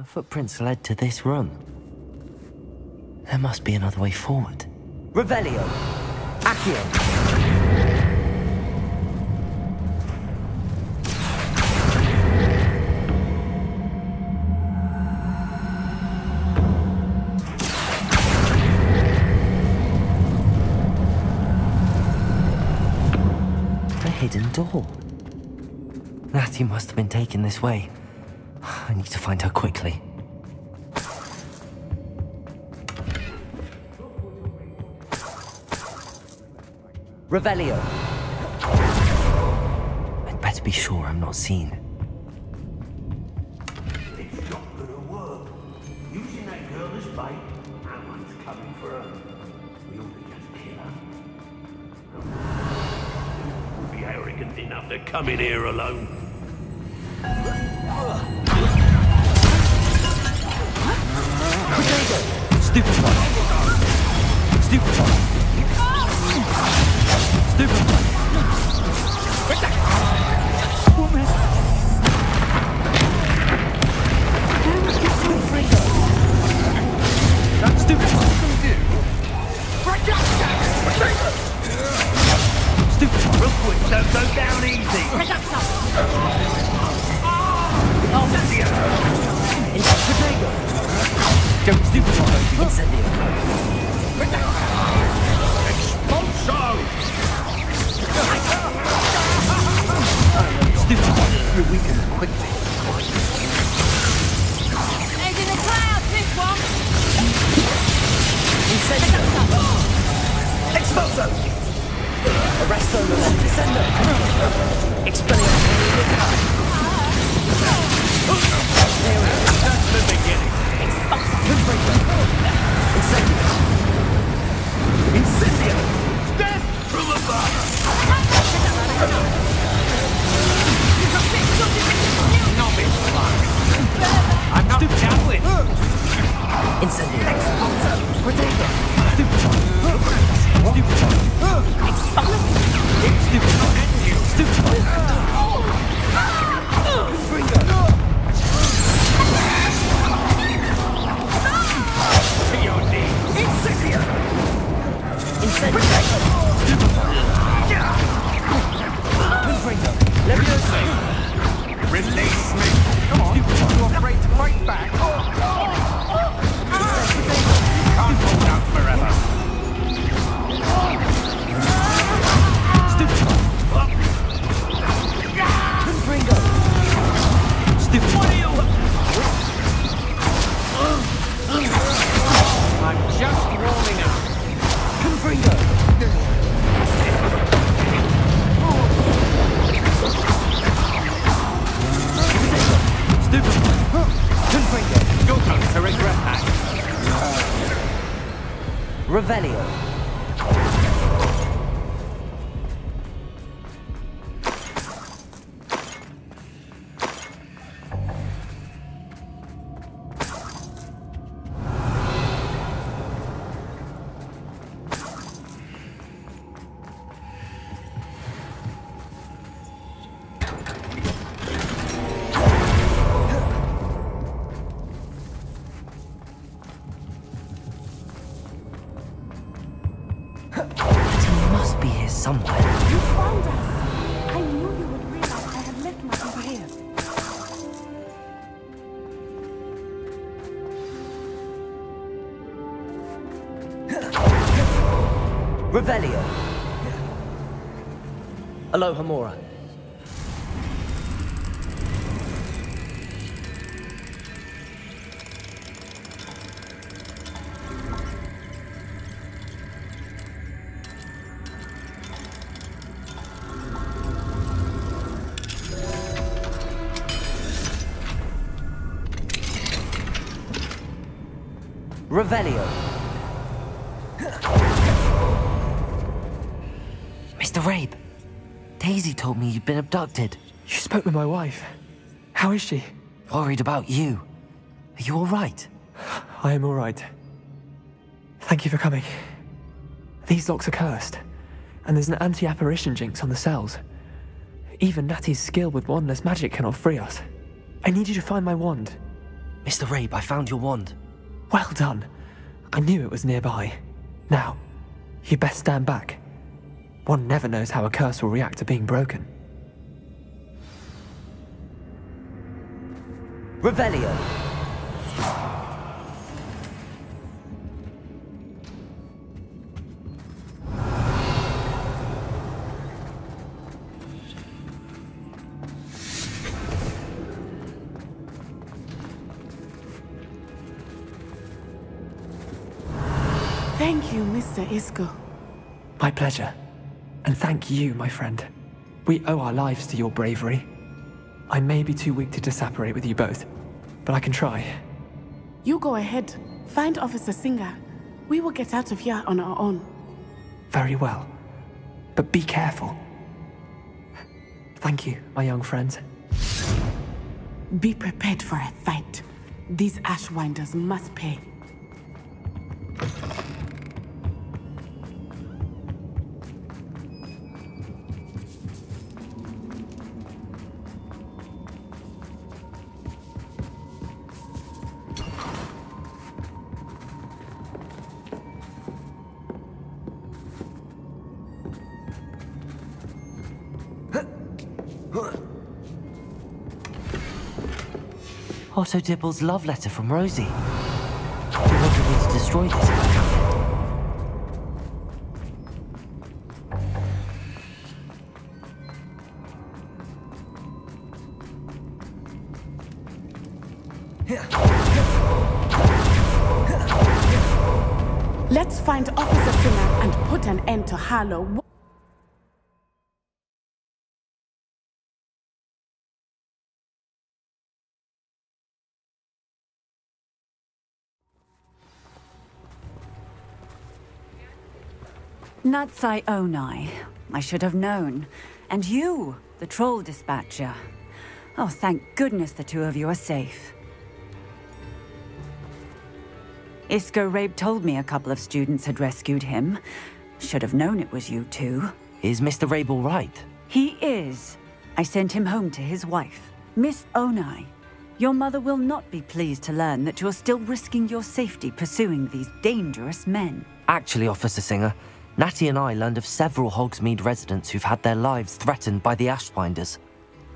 A: The footprints led to this room. There must be another way forward. Revelio! Accio! A hidden door. Natty must have been taken this way. I need to find her quickly. Revelio. I'd better be sure I'm not seen.
O: It's not gonna work. Using that girl as bait, no one's coming for her. We ought just kill her. We'll be arrogant enough to come in here alone.
A: Aloha abducted.
P: You spoke with my wife. How is she?
A: Worried about you. Are you all right?
P: I am all right. Thank you for coming. These locks are cursed, and there's an anti-apparition jinx on the cells. Even Natty's skill with wandless magic cannot free us. I need you to find my wand.
A: Mr. Rabe, I found your wand.
P: Well done. I knew it was nearby. Now, you best stand back. One never knows how a curse will react to being broken.
A: Revelio.
G: Thank you, Mr. Isko.
P: My pleasure. And thank you, my friend. We owe our lives to your bravery. I may be too weak to disapparate with you both, but I can try.
G: You go ahead. Find Officer Singer. We will get out of here on our own.
P: Very well. But be careful. Thank you, my young friends.
G: Be prepared for a fight. These Ashwinders must pay.
A: Otto Dibble's love letter from Rosie. Wanted me to destroy this
Q: Natsai Onai. I should have known. And you, the troll dispatcher. Oh, thank goodness the two of you are safe. Isko Rabe told me a couple of students had rescued him. Should have known it was you two.
A: Is Mr. Rabe all right?
Q: He is. I sent him home to his wife, Miss Onai. Your mother will not be pleased to learn that you're still risking your safety pursuing these dangerous men.
A: Actually, Officer Singer, Natty and I learned of several Hogsmeade residents who've had their lives threatened by the Ashwinders.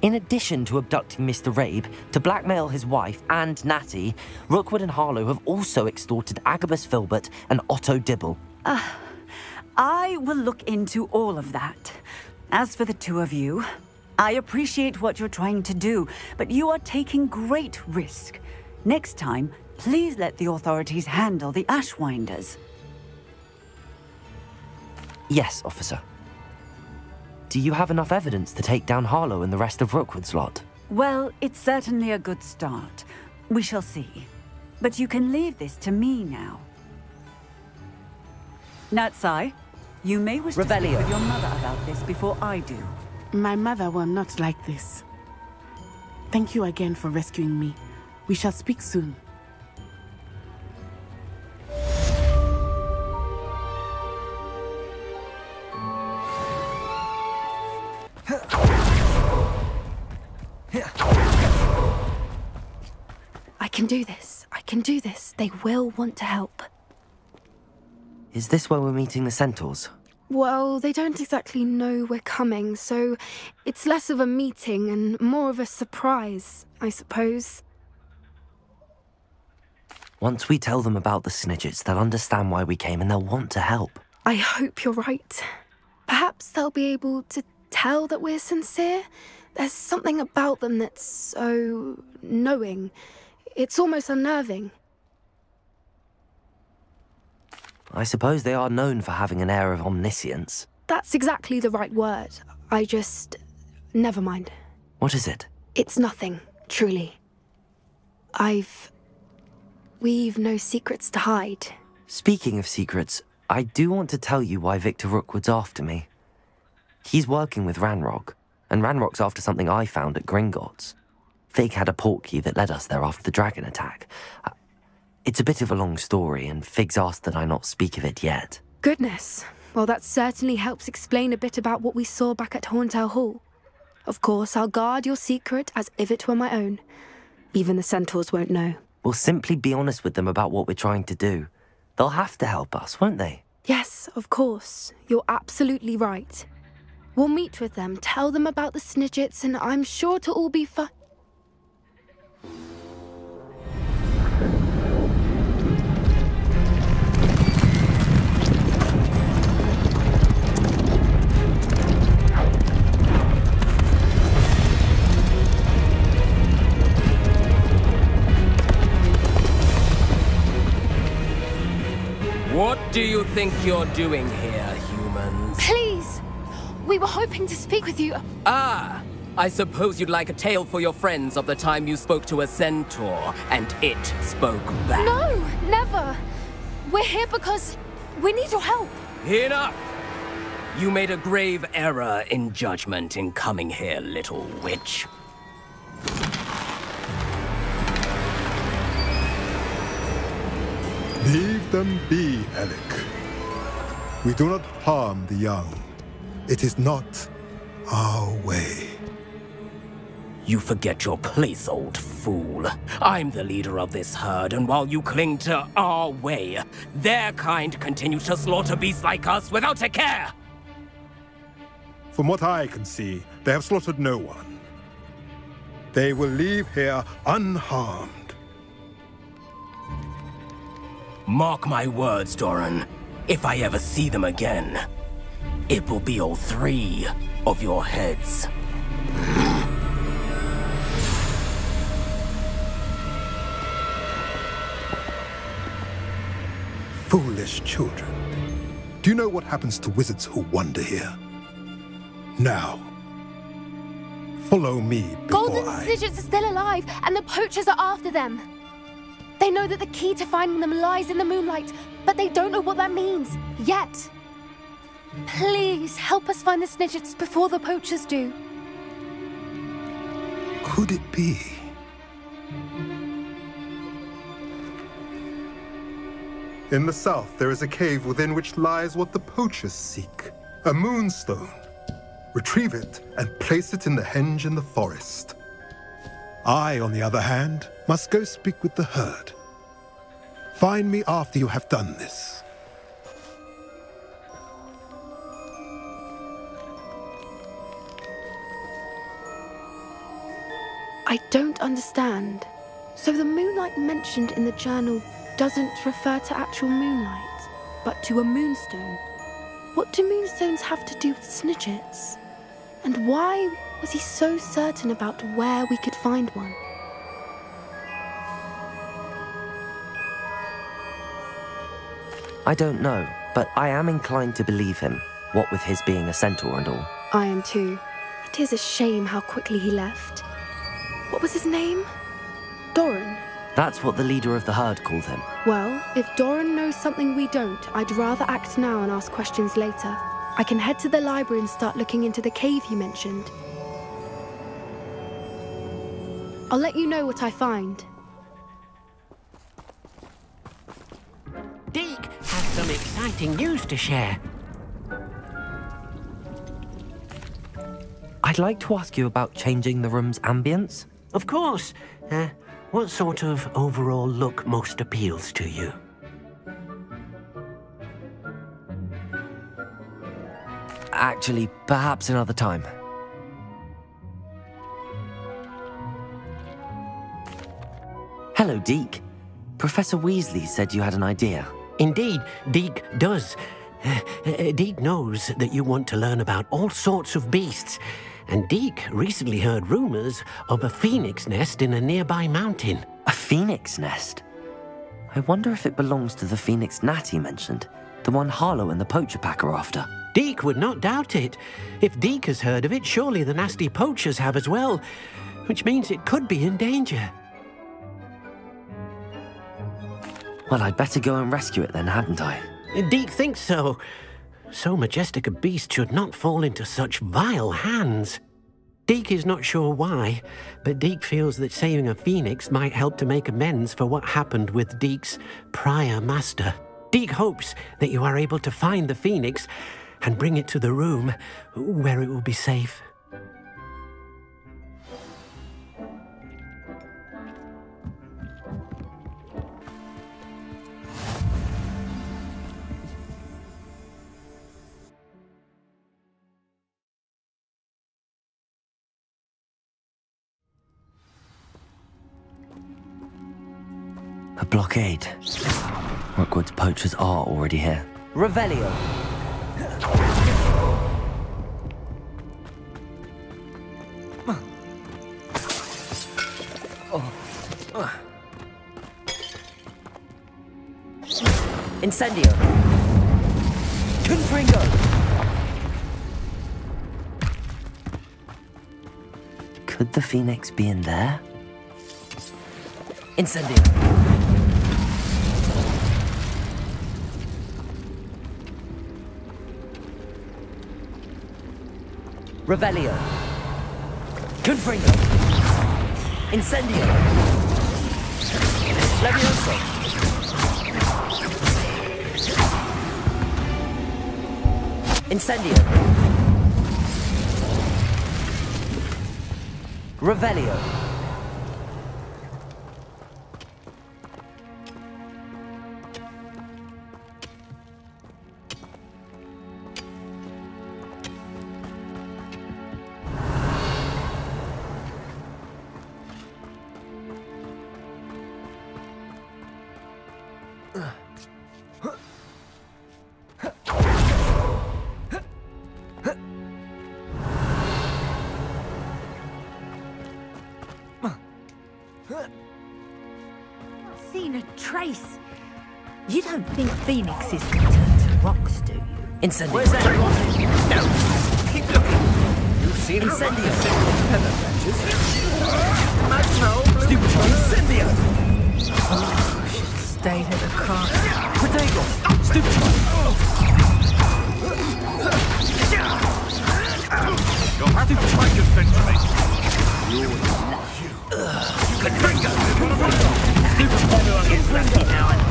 A: In addition to abducting Mr. Rabe to blackmail his wife and Natty, Rookwood and Harlow have also extorted Agabus Filbert and Otto Dibble.
Q: Ah, I will look into all of that. As for the two of you, I appreciate what you're trying to do, but you are taking great risk. Next time, please let the authorities handle the Ashwinders.
A: Yes, officer. Do you have enough evidence to take down Harlow and the rest of Rookwood's lot?
Q: Well, it's certainly a good start. We shall see. But you can leave this to me now. Natsai, you may wish to speak with your mother about this before I do.
G: My mother will not like this. Thank you again for rescuing me. We shall speak soon.
F: I can do this. I can do this. They will want to help.
A: Is this where we're meeting the Centaurs?
F: Well, they don't exactly know we're coming, so it's less of a meeting and more of a surprise, I suppose.
A: Once we tell them about the Snidgets, they'll understand why we came and they'll want to help.
F: I hope you're right. Perhaps they'll be able to tell that we're sincere. There's something about them that's so knowing. It's almost unnerving.
A: I suppose they are known for having an air of omniscience.
F: That's exactly the right word. I just. Never mind.
A: What is it?
F: It's nothing, truly. I've. We've no secrets to hide.
A: Speaking of secrets, I do want to tell you why Victor Rookwood's after me. He's working with Ranrock, and Ranrock's after something I found at Gringotts. Fig had a portkey that led us there after the dragon attack. Uh, It's a bit of a long story, and Fig's asked that I not speak of it yet.
F: Goodness. Well, that certainly helps explain a bit about what we saw back at Horntail Hall. Of course, I'll guard your secret as if it were my own. Even the centaurs won't know.
A: We'll simply be honest with them about what we're trying to do. They'll have to help us, won't they?
F: Yes, of course. You're absolutely right. We'll meet with them, tell them about the Snidgets, and I'm sure to all be fine.
R: What do you think you're doing here, humans?
F: Please! We were hoping to speak with you.
R: Ah! I suppose you'd like a tale for your friends of the time you spoke to a centaur, and it spoke back.
F: No, never. We're here because we need your help.
R: Enough! You made a grave error in judgment in coming here, little witch.
S: Leave them be, Alec. We do not harm the young. It is not our way.
R: You forget your place, old fool. I'm the leader of this herd, and while you cling to our way, their kind continue to slaughter beasts like us without a care!
S: From what I can see, they have slaughtered no one. They will leave here unharmed.
R: Mark my words, Doran. If I ever see them again, it will be all three of your heads.
S: Foolish children. Do you know what happens to wizards who wander here? Now, follow me before
F: Golden
S: I...
F: Snidgets are still alive, and the poachers are after them. They know that the key to finding them lies in the moonlight, but they don't know what that means yet. Please help us find the Snidgets before the poachers do.
S: Could it be? In the south, there is a cave within which lies what the poachers seek a moonstone. Retrieve it and place it in the henge in the forest. I, on the other hand, must go speak with the herd. Find me after you have done this.
F: I don't understand. So the moonlight mentioned in the journal doesn't refer to actual moonlight, but to a moonstone. What do moonstones have to do with Snidgets? And why was he so certain about where we could find one?
A: I don't know, but I am inclined to believe him, what with his being a centaur and all.
F: I am too. It is a shame how quickly he left. What was his name? Doran.
A: That's what the leader of the herd called him.
F: Well, if Doran knows something we don't, I'd rather act now and ask questions later. I can head to the library and start looking into the cave you mentioned. I'll let you know what I find.
T: Deek has some exciting news to share.
A: I'd like to ask you about changing the room's ambience.
T: Of course. Uh, what sort of overall look most appeals to you?
A: Actually, perhaps another time. Hello, Deek. Professor Weasley said you had an idea.
T: Indeed, Deek does.
D: uh, Deek knows that you want to learn about all sorts of beasts, and Deek recently heard rumors of a phoenix nest in a nearby mountain.
A: A phoenix nest? I wonder if it belongs to the phoenix Natty mentioned, the one Harlow and the poacher pack are after.
D: Deek would not doubt it. If Deek has heard of it, surely the nasty poachers have as well, which means it could be in danger.
A: Well, I'd better go and rescue it then, hadn't I?
D: Deek thinks so. So majestic a beast should not fall into such vile hands. Deek is not sure why, but Deek feels that saving a phoenix might help to make amends for what happened with Deek's prior master. Deek hopes that you are able to find the phoenix and bring it to the room where it will be safe.
A: A blockade. Rookwood's poachers are already here. Revelio! Incendio! Confringo! Could the Phoenix be in there? Incendio! Revelio. Confringo. Incendio. Levioso. Incendio. Revelio. Incendio.
U: Where's that
A: No.
U: Keep looking.
A: You've seen Incendio.
U: Stupid Incendio. Oh, should stayed at the car.
A: Protego.
U: Stupid
I: You'll have to fight your Benjamin. You can drink
U: Stupid Everyone gets lucky now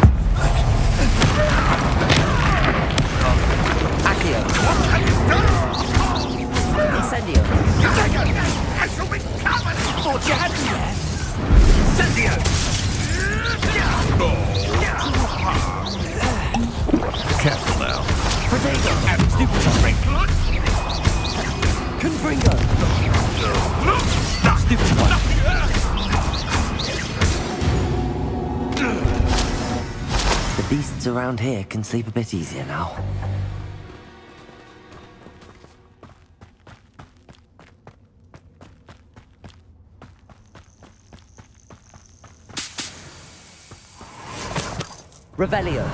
A: Accio. Incendio.
I: I shall be!
U: Thought you had me.
I: Incendio!
V: Careful now.
A: Protego.
I: Stupid sprinkler!
A: Confringo.
I: Stupid one!
A: The beasts around here can sleep a bit easier now. Revelio.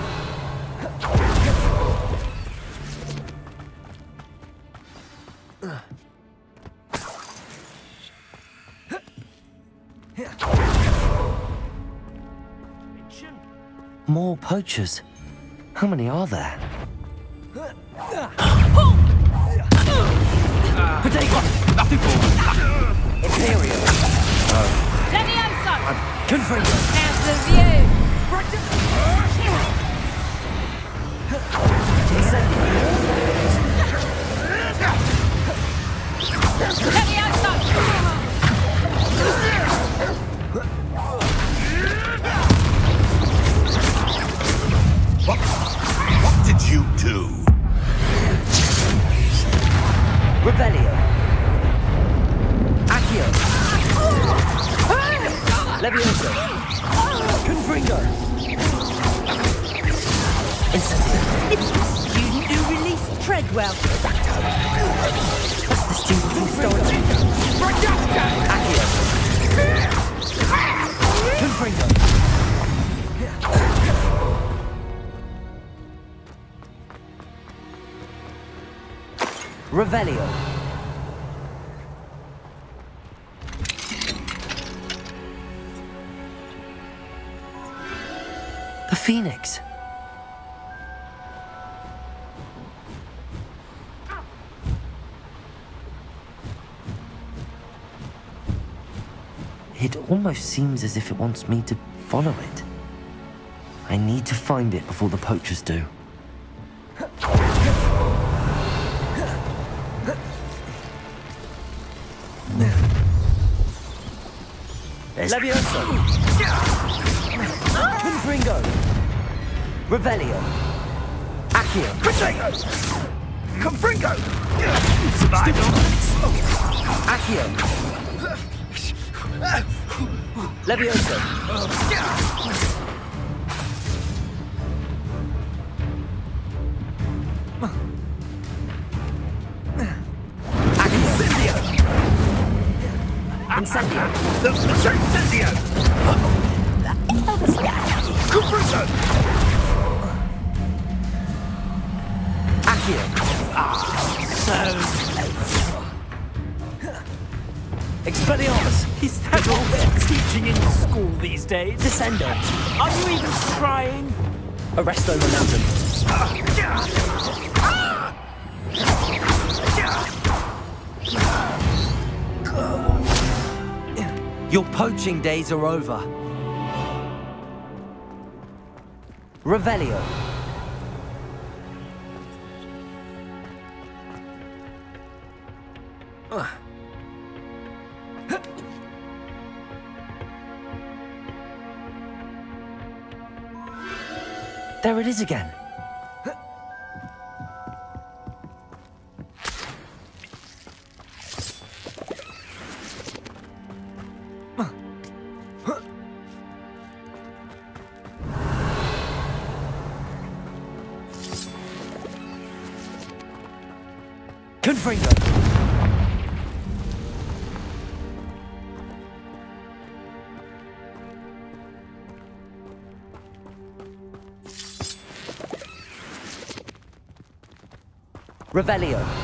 A: More poachers. How many are there? The Phoenix. It almost seems as if it wants me to follow it. I need to find it before the poachers do. Levioso! Confringo! Revelio! Accio!
L: Confringo!
A: Accio! Levioso! Descendo!
R: Are you even trying?
A: Arresto Momentum! Your poaching days are over. Revelio. There it is again. Revelio.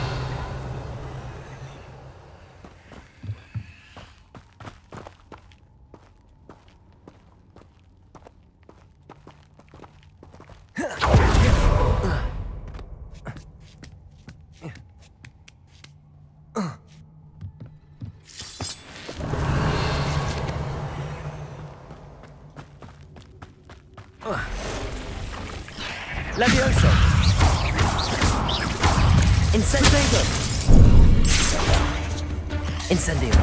A: Incendio.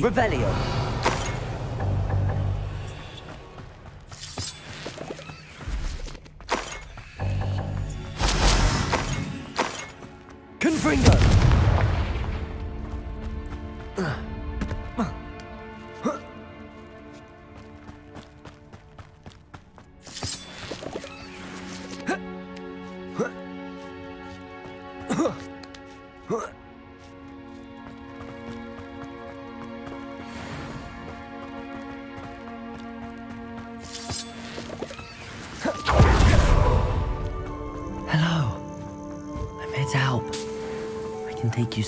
A: The.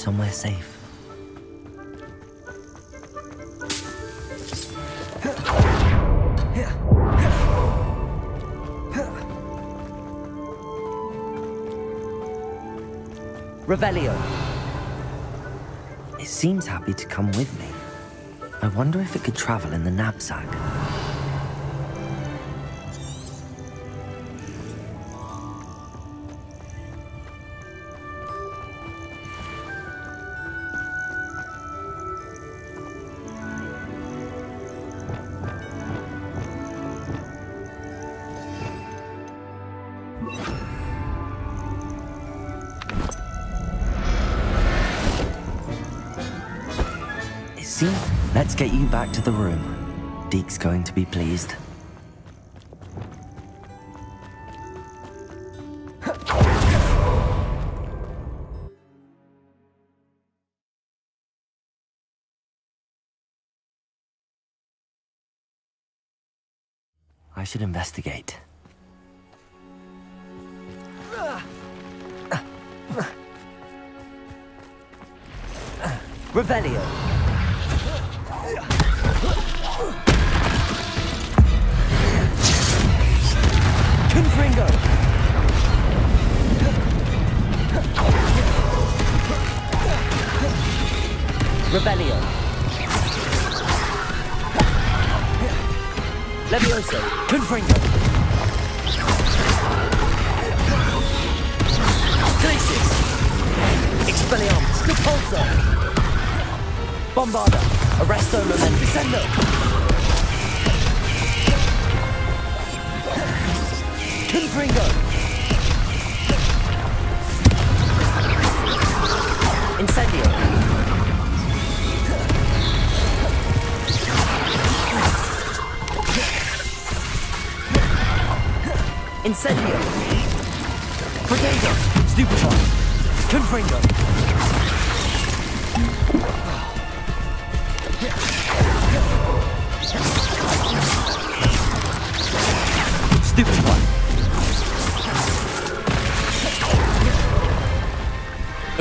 A: Somewhere safe. Revelio. It seems happy to come with me. I wonder if it could travel in the knapsack. Pleased. I should investigate. Revelio. Confringo! Revelio. Levioso. Confringo. Glacius. Expelliarmus. Repulso. Bombarda. Arresto Momentum. Descendo. Confringo. Incendio. Incendio. Potato. Stupefy. Confringo.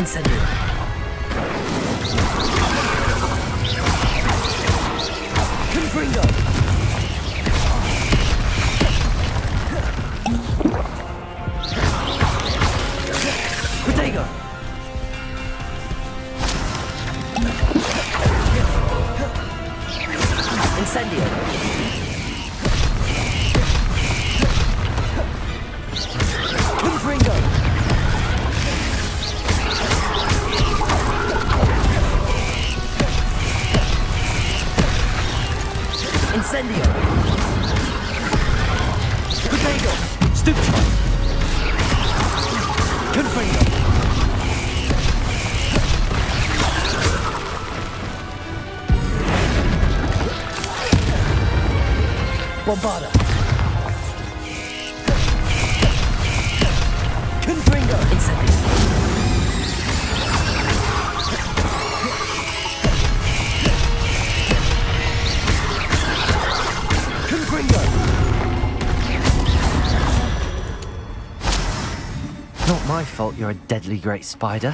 A: Incendio. A deadly great spider.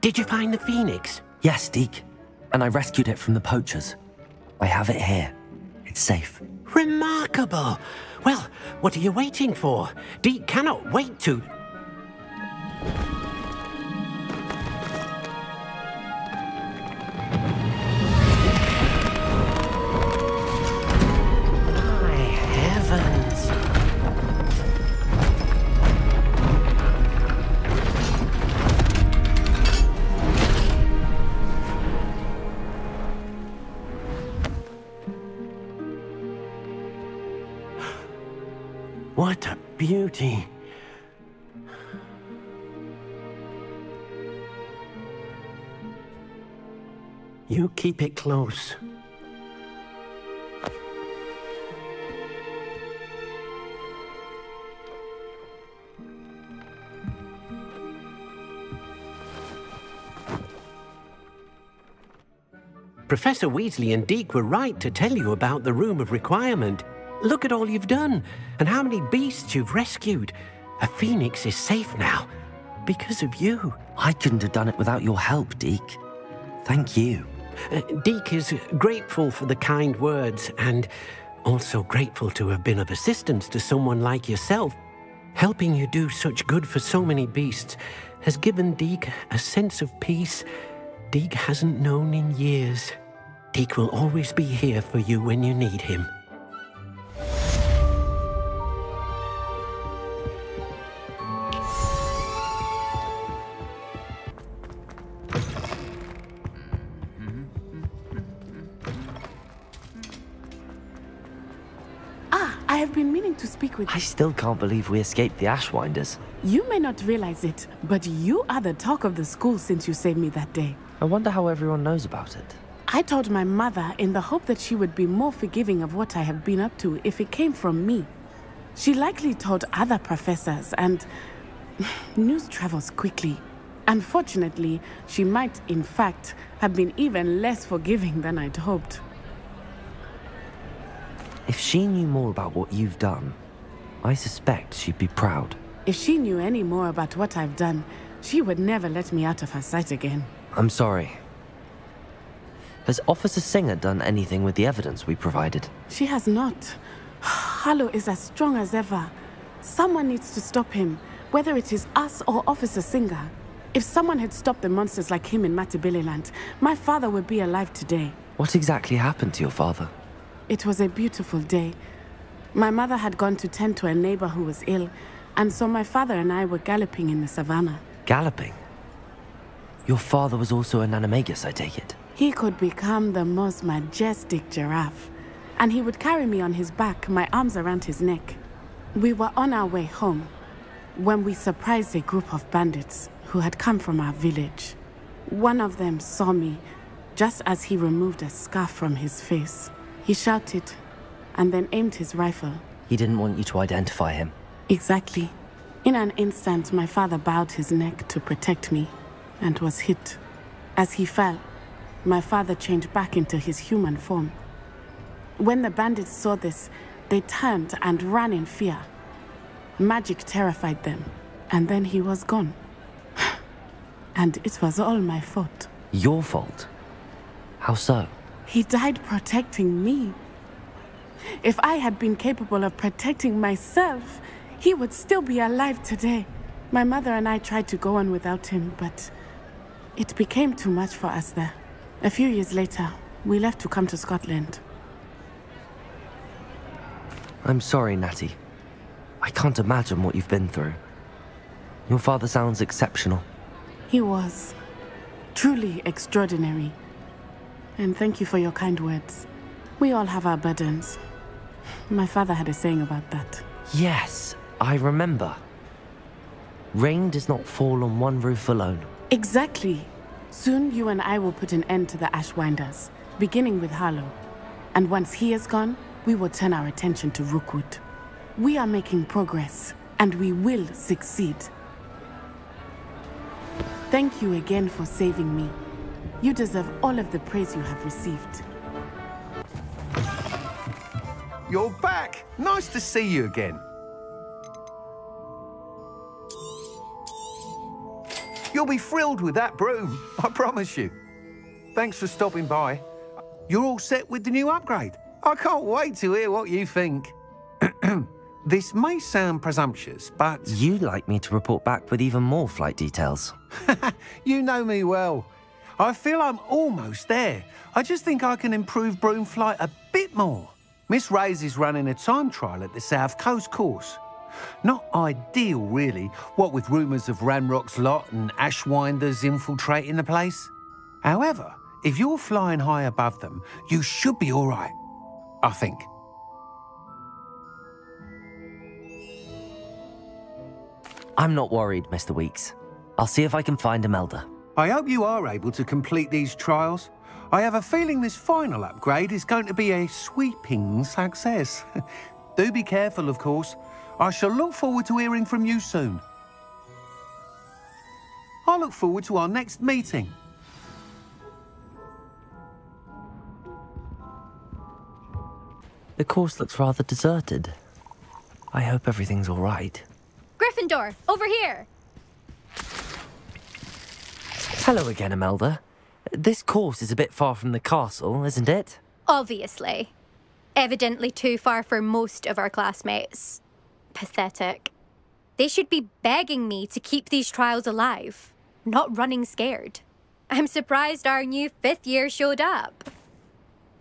T: Did you find the phoenix?
A: Yes, Deek. And I rescued it from the poachers. I have it here. It's safe.
T: Remarkable.
D: Well, what are you waiting for? Deek cannot wait to... beauty! You keep it close. Professor Weasley and Deek were right to tell you about the Room of Requirement. Look at all you've done, and how many beasts you've rescued. A phoenix is safe now, because of you.
A: I couldn't have done it without your help, Deek. Thank you.
D: Uh, Deek is grateful for the kind words, and also grateful to have been of assistance to someone like yourself. Helping you do such good for so many beasts has given Deek a sense of peace Deek hasn't known in years. Deek will always be here for you when you need him.
G: Ah, I have been meaning to speak with
A: I still can't believe we escaped the Ashwinders.
G: you. may not realize it, but you are the talk of the school since you saved me that day.
A: I wonder how everyone knows about it.
G: I told my mother in the hope that she would be more forgiving of what I have been up to if it came from me. She likely told other professors, and news travels quickly. Unfortunately, she might, in fact, have been even less forgiving than I'd hoped.
A: If she knew more about what you've done, I suspect she'd be proud.
G: If she knew any more about what I've done, she would never let me out of her sight again.
A: I'm sorry. Has Officer Singer done anything with the evidence we provided?
G: She has not. Harlow is as strong as ever. Someone needs to stop him, whether it is us or Officer Singer. If someone had stopped the monsters like him in Matabeleland, my father would be alive today.
A: What exactly happened to your father?
G: It was a beautiful day. My mother had gone to tend to a neighbor who was ill, and so my father and I were galloping in the savannah.
A: Galloping? Your father was also an animagus, I take it.
G: He could become the most majestic giraffe, and he would carry me on his back, my arms around his neck. We were on our way home when we surprised a group of bandits who had come from our village. One of them saw me just as he removed a scarf from his face. He shouted and then aimed his rifle.
A: He didn't want you to identify him.
G: Exactly. In an instant, my father bowed his neck to protect me and was hit. As he fell, my father changed back into his human form. When the bandits saw this, they turned and ran in fear. Magic terrified them, and then he was gone. and it was all my fault.
A: Your fault? How so?
G: He died protecting me. If I had been capable of protecting myself, he would still be alive today. My mother and I tried to go on without him, but it became too much for us there. A few years later, we left to come to Scotland.
A: I'm sorry, Natty. I can't imagine what you've been through. Your father sounds exceptional.
G: He was truly extraordinary. And thank you for your kind words. We all have our burdens. My father had a saying about that.
A: Yes, I remember. Rain does not fall on one roof alone.
G: Exactly. Soon you and I will put an end to the Ashwinders, beginning with Harlow. And once he is gone, we will turn our attention to Rookwood. We are making progress, and we will succeed. Thank you again for saving me. You deserve all of the praise you have received.
W: You're back! Nice to see you again. You'll be thrilled with that broom, I promise you. Thanks for stopping by. You're all set with the new upgrade. I can't wait to hear what you think. this may sound presumptuous, but...
A: You'd like me to report back with even more flight details.
W: you know me well. I feel I'm almost there. I just think I can improve broom flight a bit more. Miss Ray's is running a time trial at the South Coast course. Not ideal, really, what with rumours of Ranrock's lot and Ashwinders infiltrating the place. However, if you're flying high above them, you should be all right. I think.
A: I'm not worried, Mr. Weekes. I'll see if I can find Imelda.
W: I hope you are able to complete these trials. I have a feeling this final upgrade is going to be a sweeping success. Do be careful, of course. I shall look forward to hearing from you soon. I look forward to our next meeting.
A: The course looks rather deserted. I hope everything's all right.
X: Gryffindor, over here!
A: Hello again, Imelda. This course is a bit far from the castle, isn't it?
X: Obviously. Evidently too far for most of our classmates. Pathetic. They should be begging me to keep these trials alive, not running scared. I'm surprised our new fifth year showed up.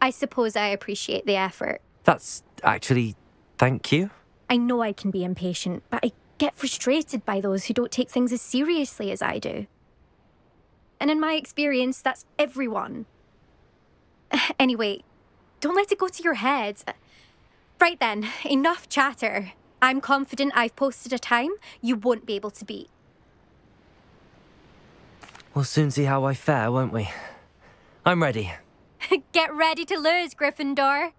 X: I suppose I appreciate the effort.
A: That's actually. thank you.
X: I know I can be impatient, but I get frustrated by those who don't take things as seriously as I do. And in my experience, that's everyone. Anyway, don't let it go to your head. Right then, enough chatter. I'm confident I've posted a time you won't be able to beat.
A: We'll soon see how I fare, won't we? I'm ready.
X: Get ready to lose, Gryffindor.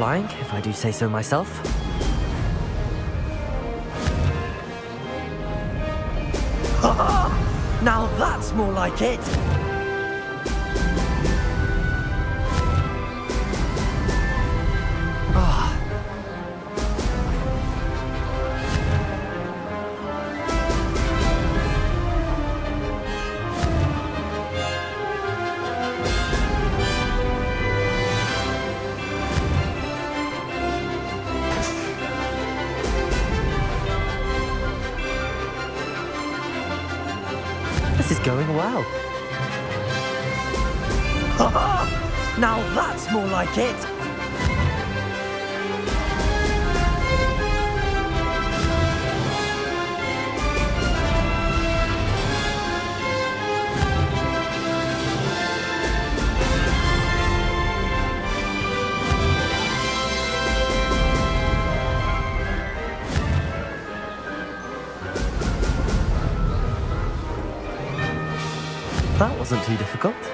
A: Flying, if I do say so myself. now that's more like it! It! That wasn't too difficult.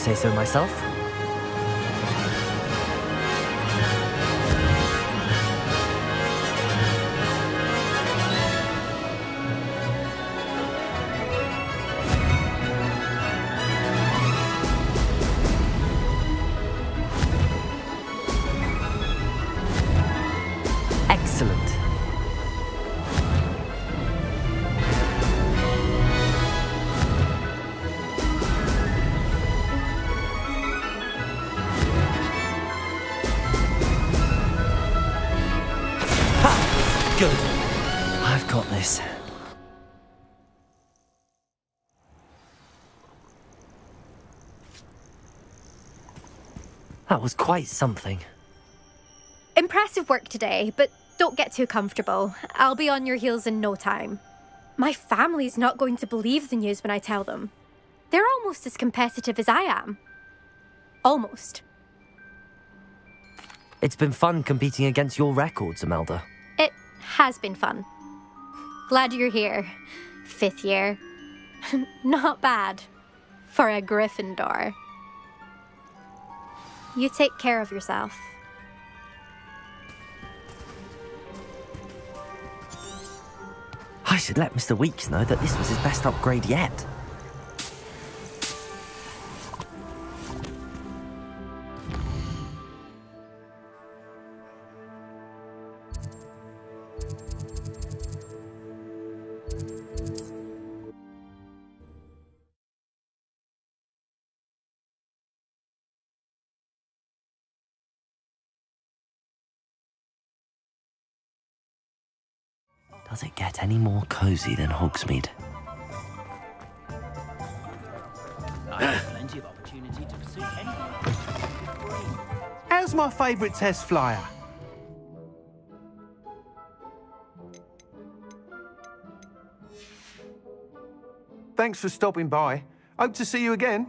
A: Say so myself. Quite something.
X: Impressive work today, but don't get too comfortable. I'll be on your heels in no time. My family's not going to believe the news when I tell them. They're almost as competitive as I am. Almost.
A: It's been fun competing against your records, Imelda.
X: It has been fun. Glad you're here. Fifth year. Not bad. For a Gryffindor. You take care of yourself.
A: I should let Mr. Weekes know that this was his best upgrade yet. Does it get any more cozy than Hogsmeade?
I: I have plenty of opportunity to pursue anything.
W: How's my favourite test flyer? Thanks for stopping by. Hope to see you again.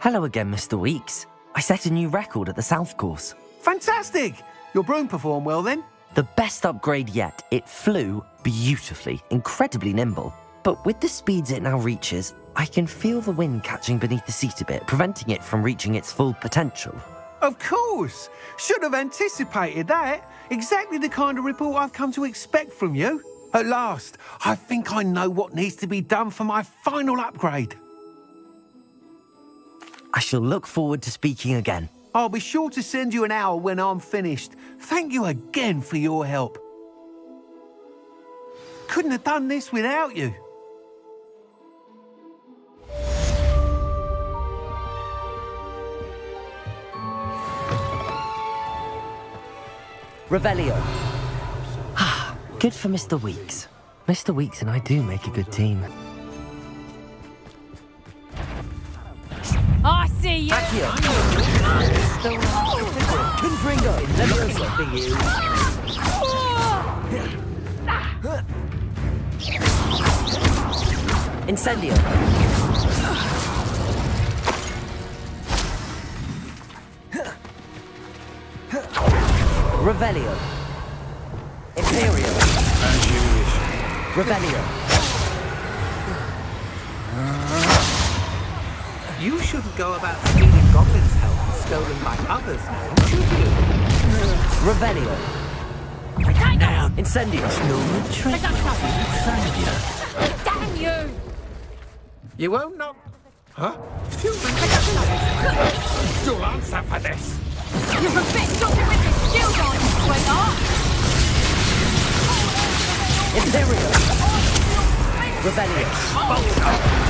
A: Hello again, Mr. Weekes. I set a new record at the South Course.
W: Fantastic! Your broom performed well then?
A: The best upgrade yet. It flew beautifully, incredibly nimble. But with the speeds it now reaches, I can feel the wind catching beneath the seat a bit, preventing it from reaching its full potential.
W: Of course! Should have anticipated that. Exactly the kind of report I've come to expect from you. At last, I think I know what needs to be done for my final upgrade.
A: I shall look forward to speaking again.
W: I'll be sure to send you an hour when I'm finished. Thank you again for your help. Couldn't have done this without you.
A: Revelio. Ah, good for Mr. Weekes. Mr. Weekes and I do make a good team.
O: See you.
A: Accio. Confringo. Leviosa for you. Incendio. Revelio. Imperio. Revelio.
Y: You shouldn't go about stealing goblins' help stolen by others now, should you?
A: Revelio.
Y: Now,
A: Incendio.
Y: no retreat.
O: Damn you!
Y: You won't knock... Huh? You'll answer for this.
O: You're a bit dotted with this shield on, sweetheart!
A: Imperio. Revelio. Oh,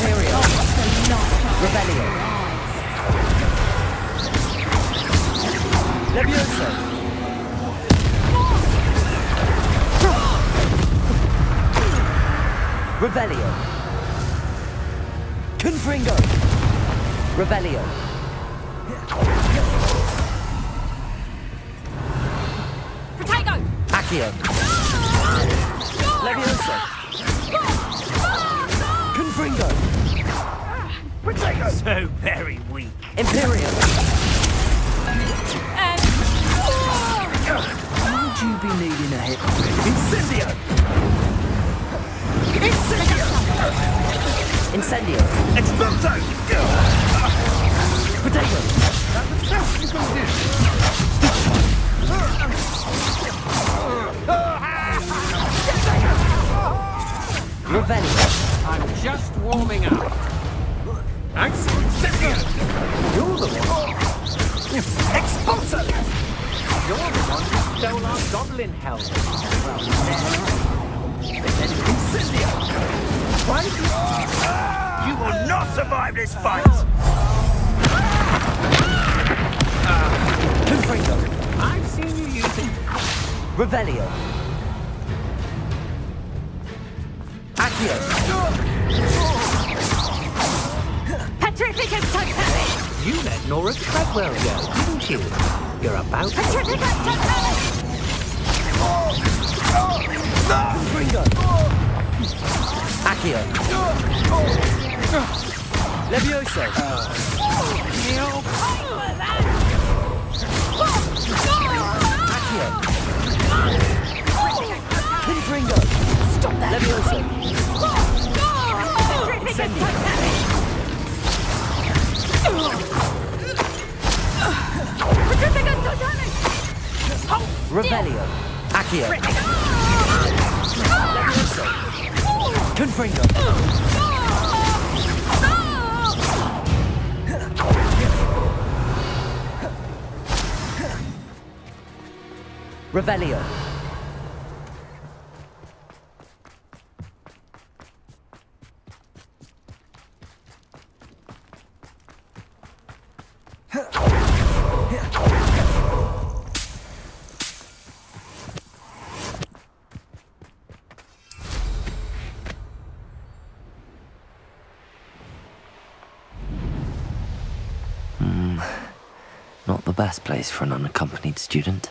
A: Imperio. Revelio. Levioso. Revelio. Confringo. Revelio.
O: Potato!
A: Accio. Ah! Levioso. Confringo.
I: So very weak.
A: Imperium.
I: Would you be needing a hit?
A: Incendio. Incendio. Incendio.
I: Exploso!
A: Potato. Revelio.
Y: I'm just warming up.
W: Axel Incendio! You're the one. Expulsor! You're the one who stole our goblin helm. Well, then Incendio! Right?
Z: You will not survive this fight!
A: Confringo.
W: I've seen you using
A: Revelio.
O: Petrificus Totalis!
W: You met Nora Treadwell go, didn't you? You're about to...
O: Petrificus Totalis!
A: Confringo. Accio. Levioso. Accio. Confringo.
O: Stop that!
A: Levioso.
O: Petrificus
A: Revelio. Accio. Confringo. Revelio. Best place for an unaccompanied student.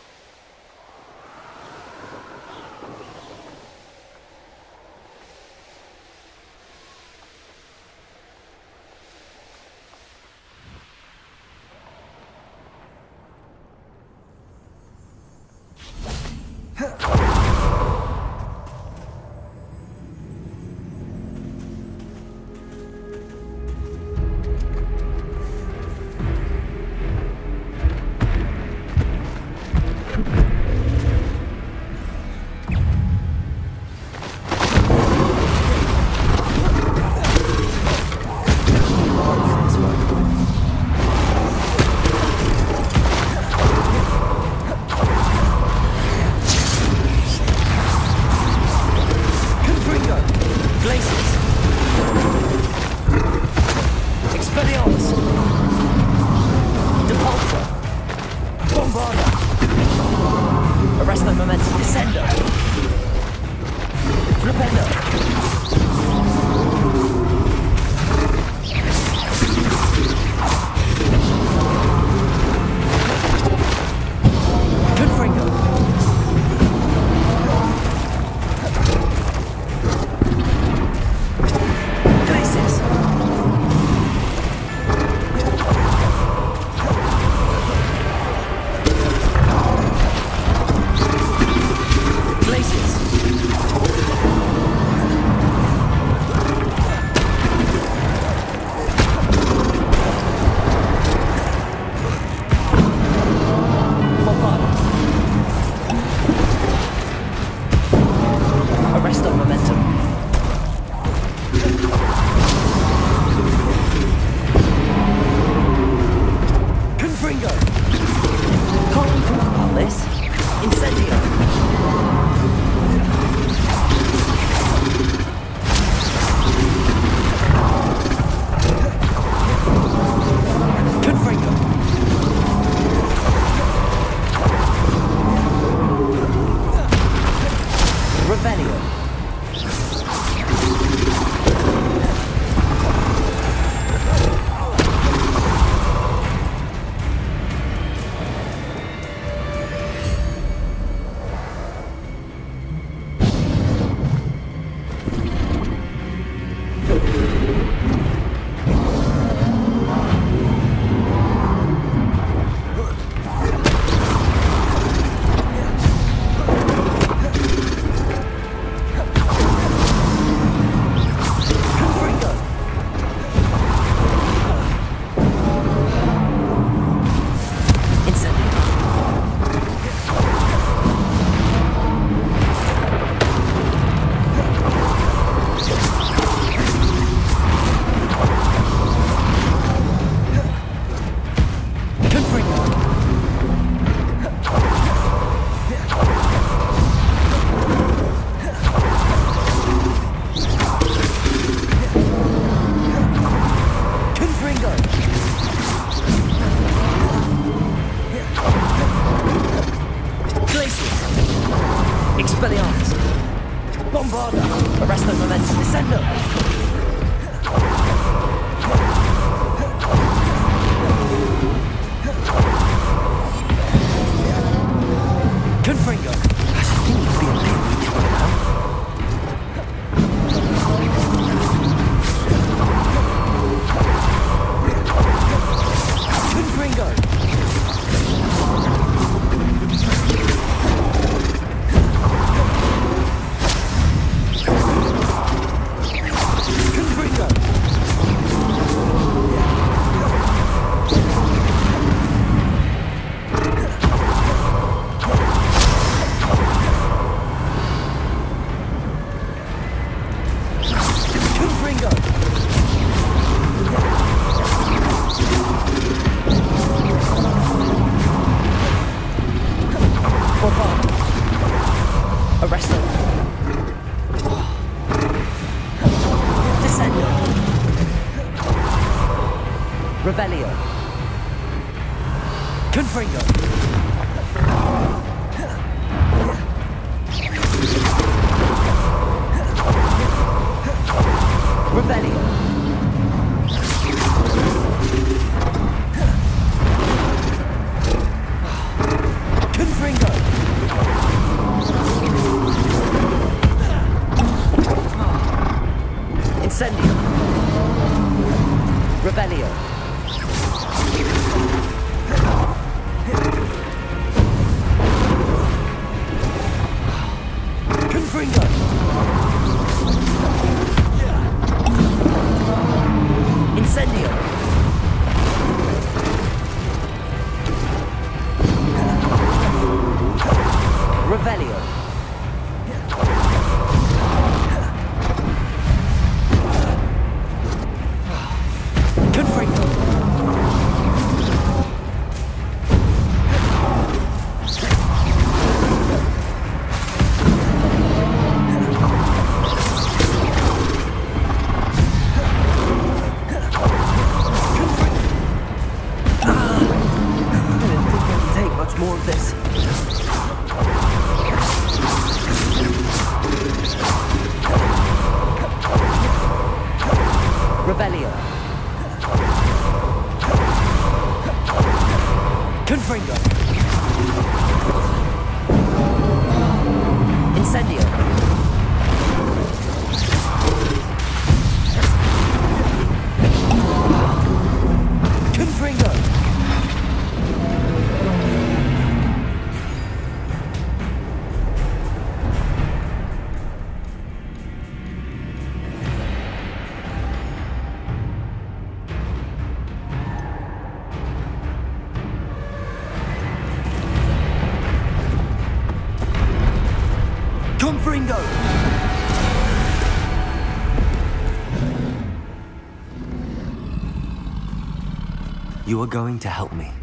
A: You are going to help me.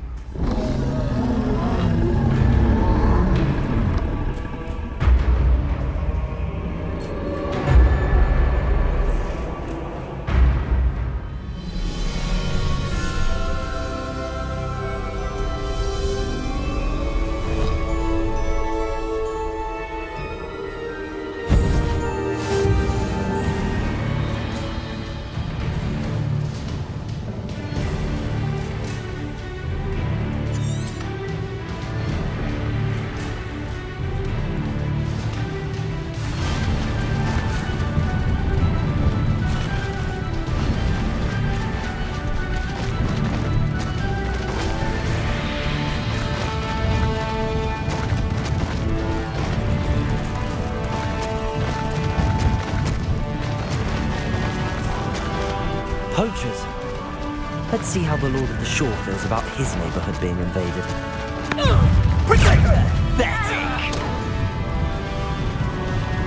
A: Of feels about his neighborhood being invaded.
I: Pathetic!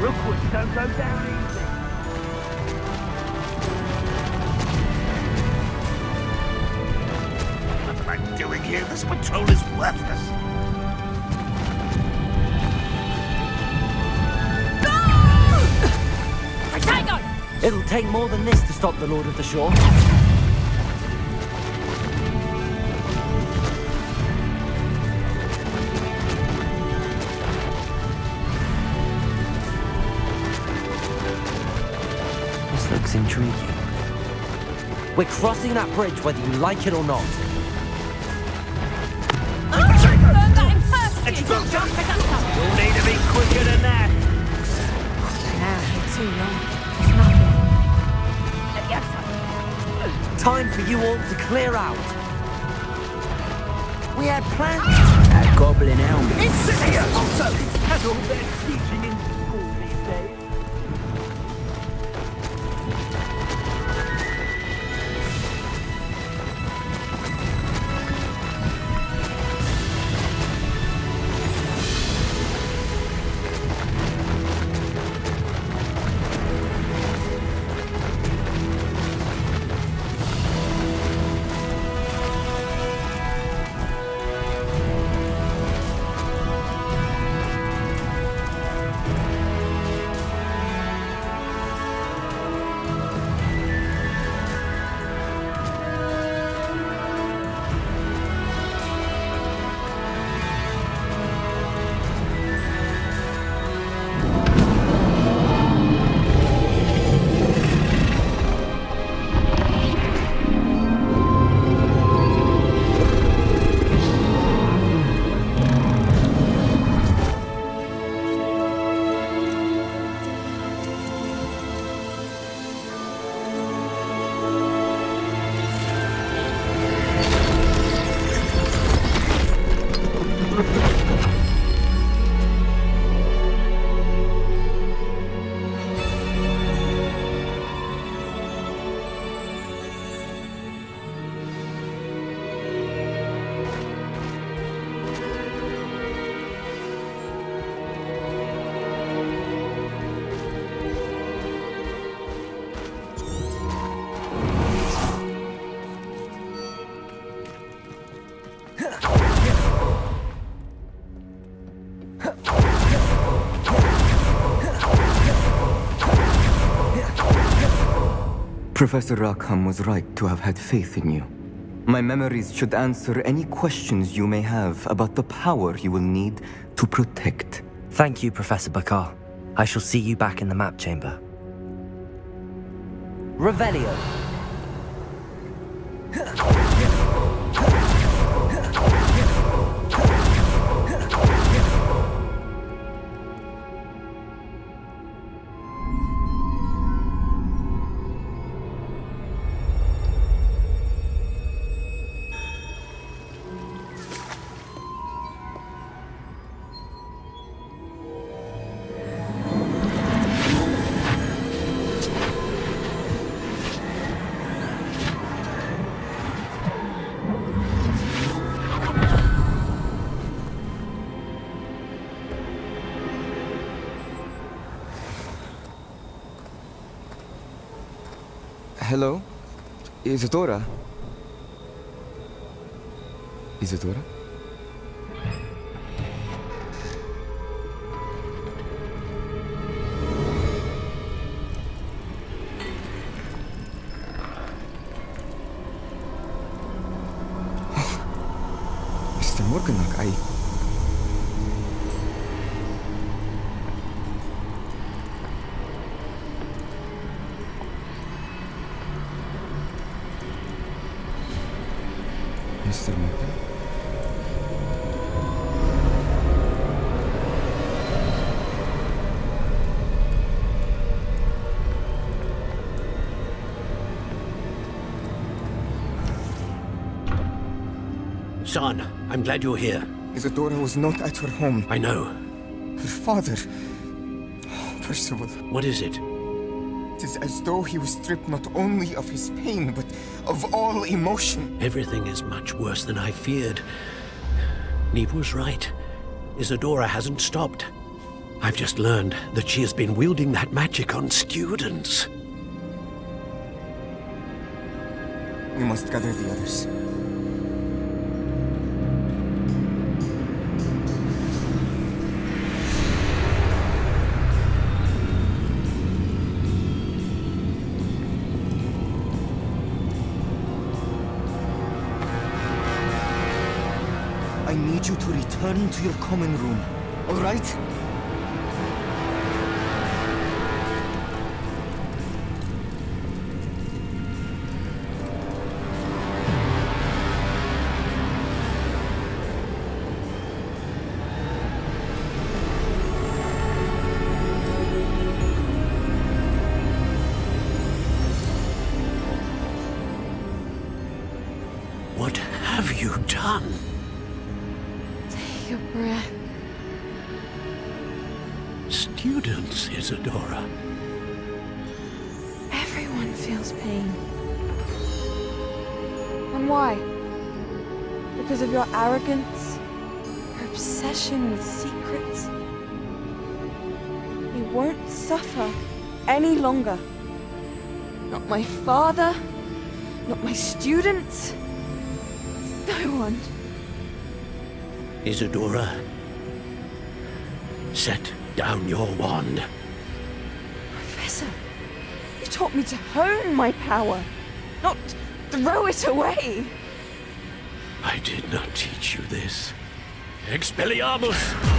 I: Rookwoods don't go down easy.
L: What am I doing here? This patrol is worthless.
O: Protego!
A: It'll take more than this to stop the Lord of the Shore. Crossing that bridge whether you like it or not.
O: Expulsion!
I: You'll need to be quicker than that.
O: Nah, too long.
A: Time for you all to clear out. We had plans.
I: That goblin helmet.
A: Incendio!
I: Also, has all their teaching in
N: Professor Rackham was right to have had faith in you. My memories should answer any questions you may have about the power you will need to protect.
A: Thank you, Professor Bakar. I shall see you back in the map chamber. Revelio.
N: Isadora? Isadora? Mr. Morganach, I...
D: I'm glad you're here.
N: Isidora was not at her home.
D: I know.
N: Her father... Percival.
D: What is it?
N: It is as though he was stripped not only of his pain, but of all emotion.
D: Everything is much worse than I feared. Niamh was right. Isidora hasn't stopped. I've just learned that she has been wielding that magic on students.
N: We must gather the others. Return to your common room, all right?
D: Students,
F: no one.
D: Isidora, set down your wand.
F: Professor, you taught me to hone my power, not throw it away.
D: I did not teach you this. Expelliarmus!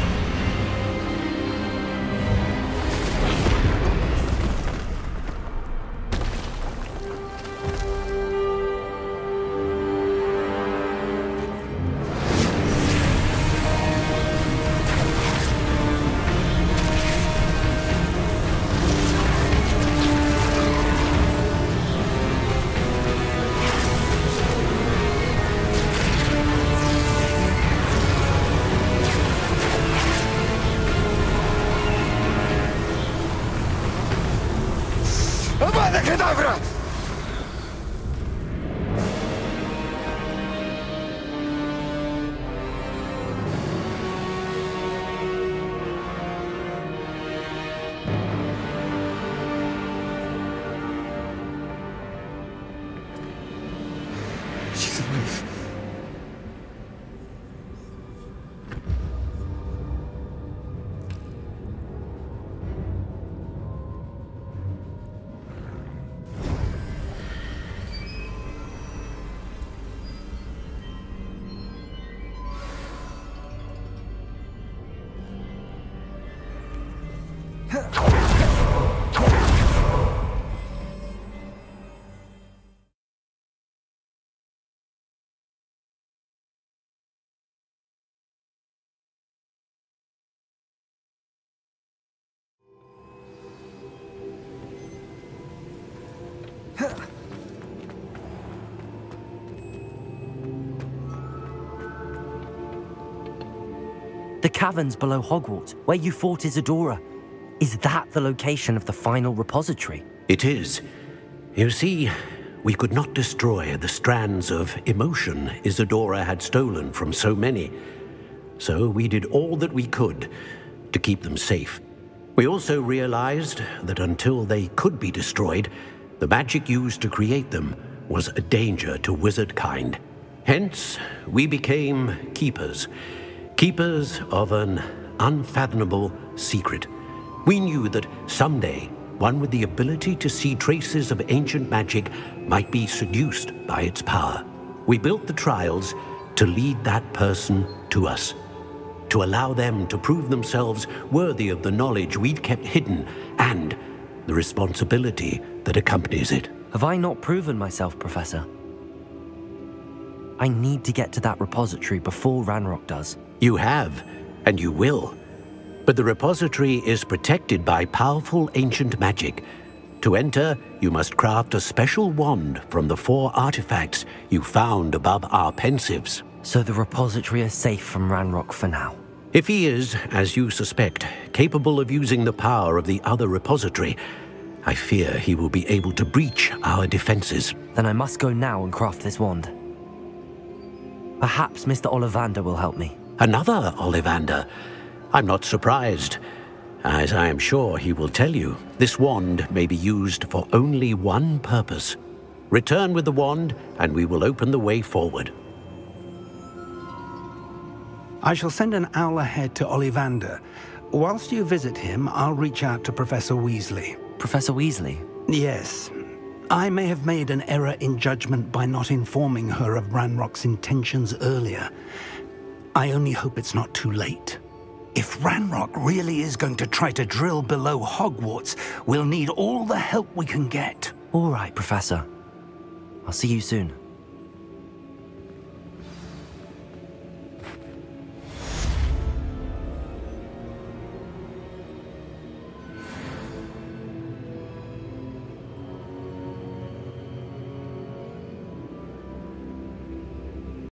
A: The caverns below Hogwarts, where you fought Isidora. Is that the location of the final repository?
D: It is. You see, we could not destroy the strands of emotion Isidora had stolen from so many. So we did all that we could to keep them safe. We also realized that until they could be destroyed, the magic used to create them was a danger to wizard kind. Hence, we became keepers. Keepers of an unfathomable secret. We knew that someday, one with the ability to see traces of ancient magic might be seduced by its power. We built the trials to lead that person to us to allow them to prove themselves worthy of the knowledge we'd kept hidden and the responsibility that accompanies it.
A: Have I not proven myself, Professor? I need to get to that repository before Ranrock does.
D: You have, and you will. But the repository is protected by powerful ancient magic. To enter, you must craft a special wand from the four artifacts you found above our Pensieves.
A: So the repository is safe from Ranrock for now.
D: If he is, as you suspect, capable of using the power of the other repository, I fear he will be able to breach our defenses.
A: Then I must go now and craft this wand. Perhaps Mr. Ollivander will help me.
D: Another Ollivander? I'm not surprised. As I am sure he will tell you, this wand may be used for only one purpose. Return with the wand, and we will open the way forward.
M: I shall send an owl ahead to Ollivander. Whilst you visit him, I'll reach out to Professor Weasley.
A: Professor Weasley?
M: Yes. I may have made an error in judgment by not informing her of Ranrock's intentions earlier. I only hope it's not too late. If Ranrock really is going to try to drill below Hogwarts, we'll need all the help we can get.
A: All right, Professor. I'll see you soon.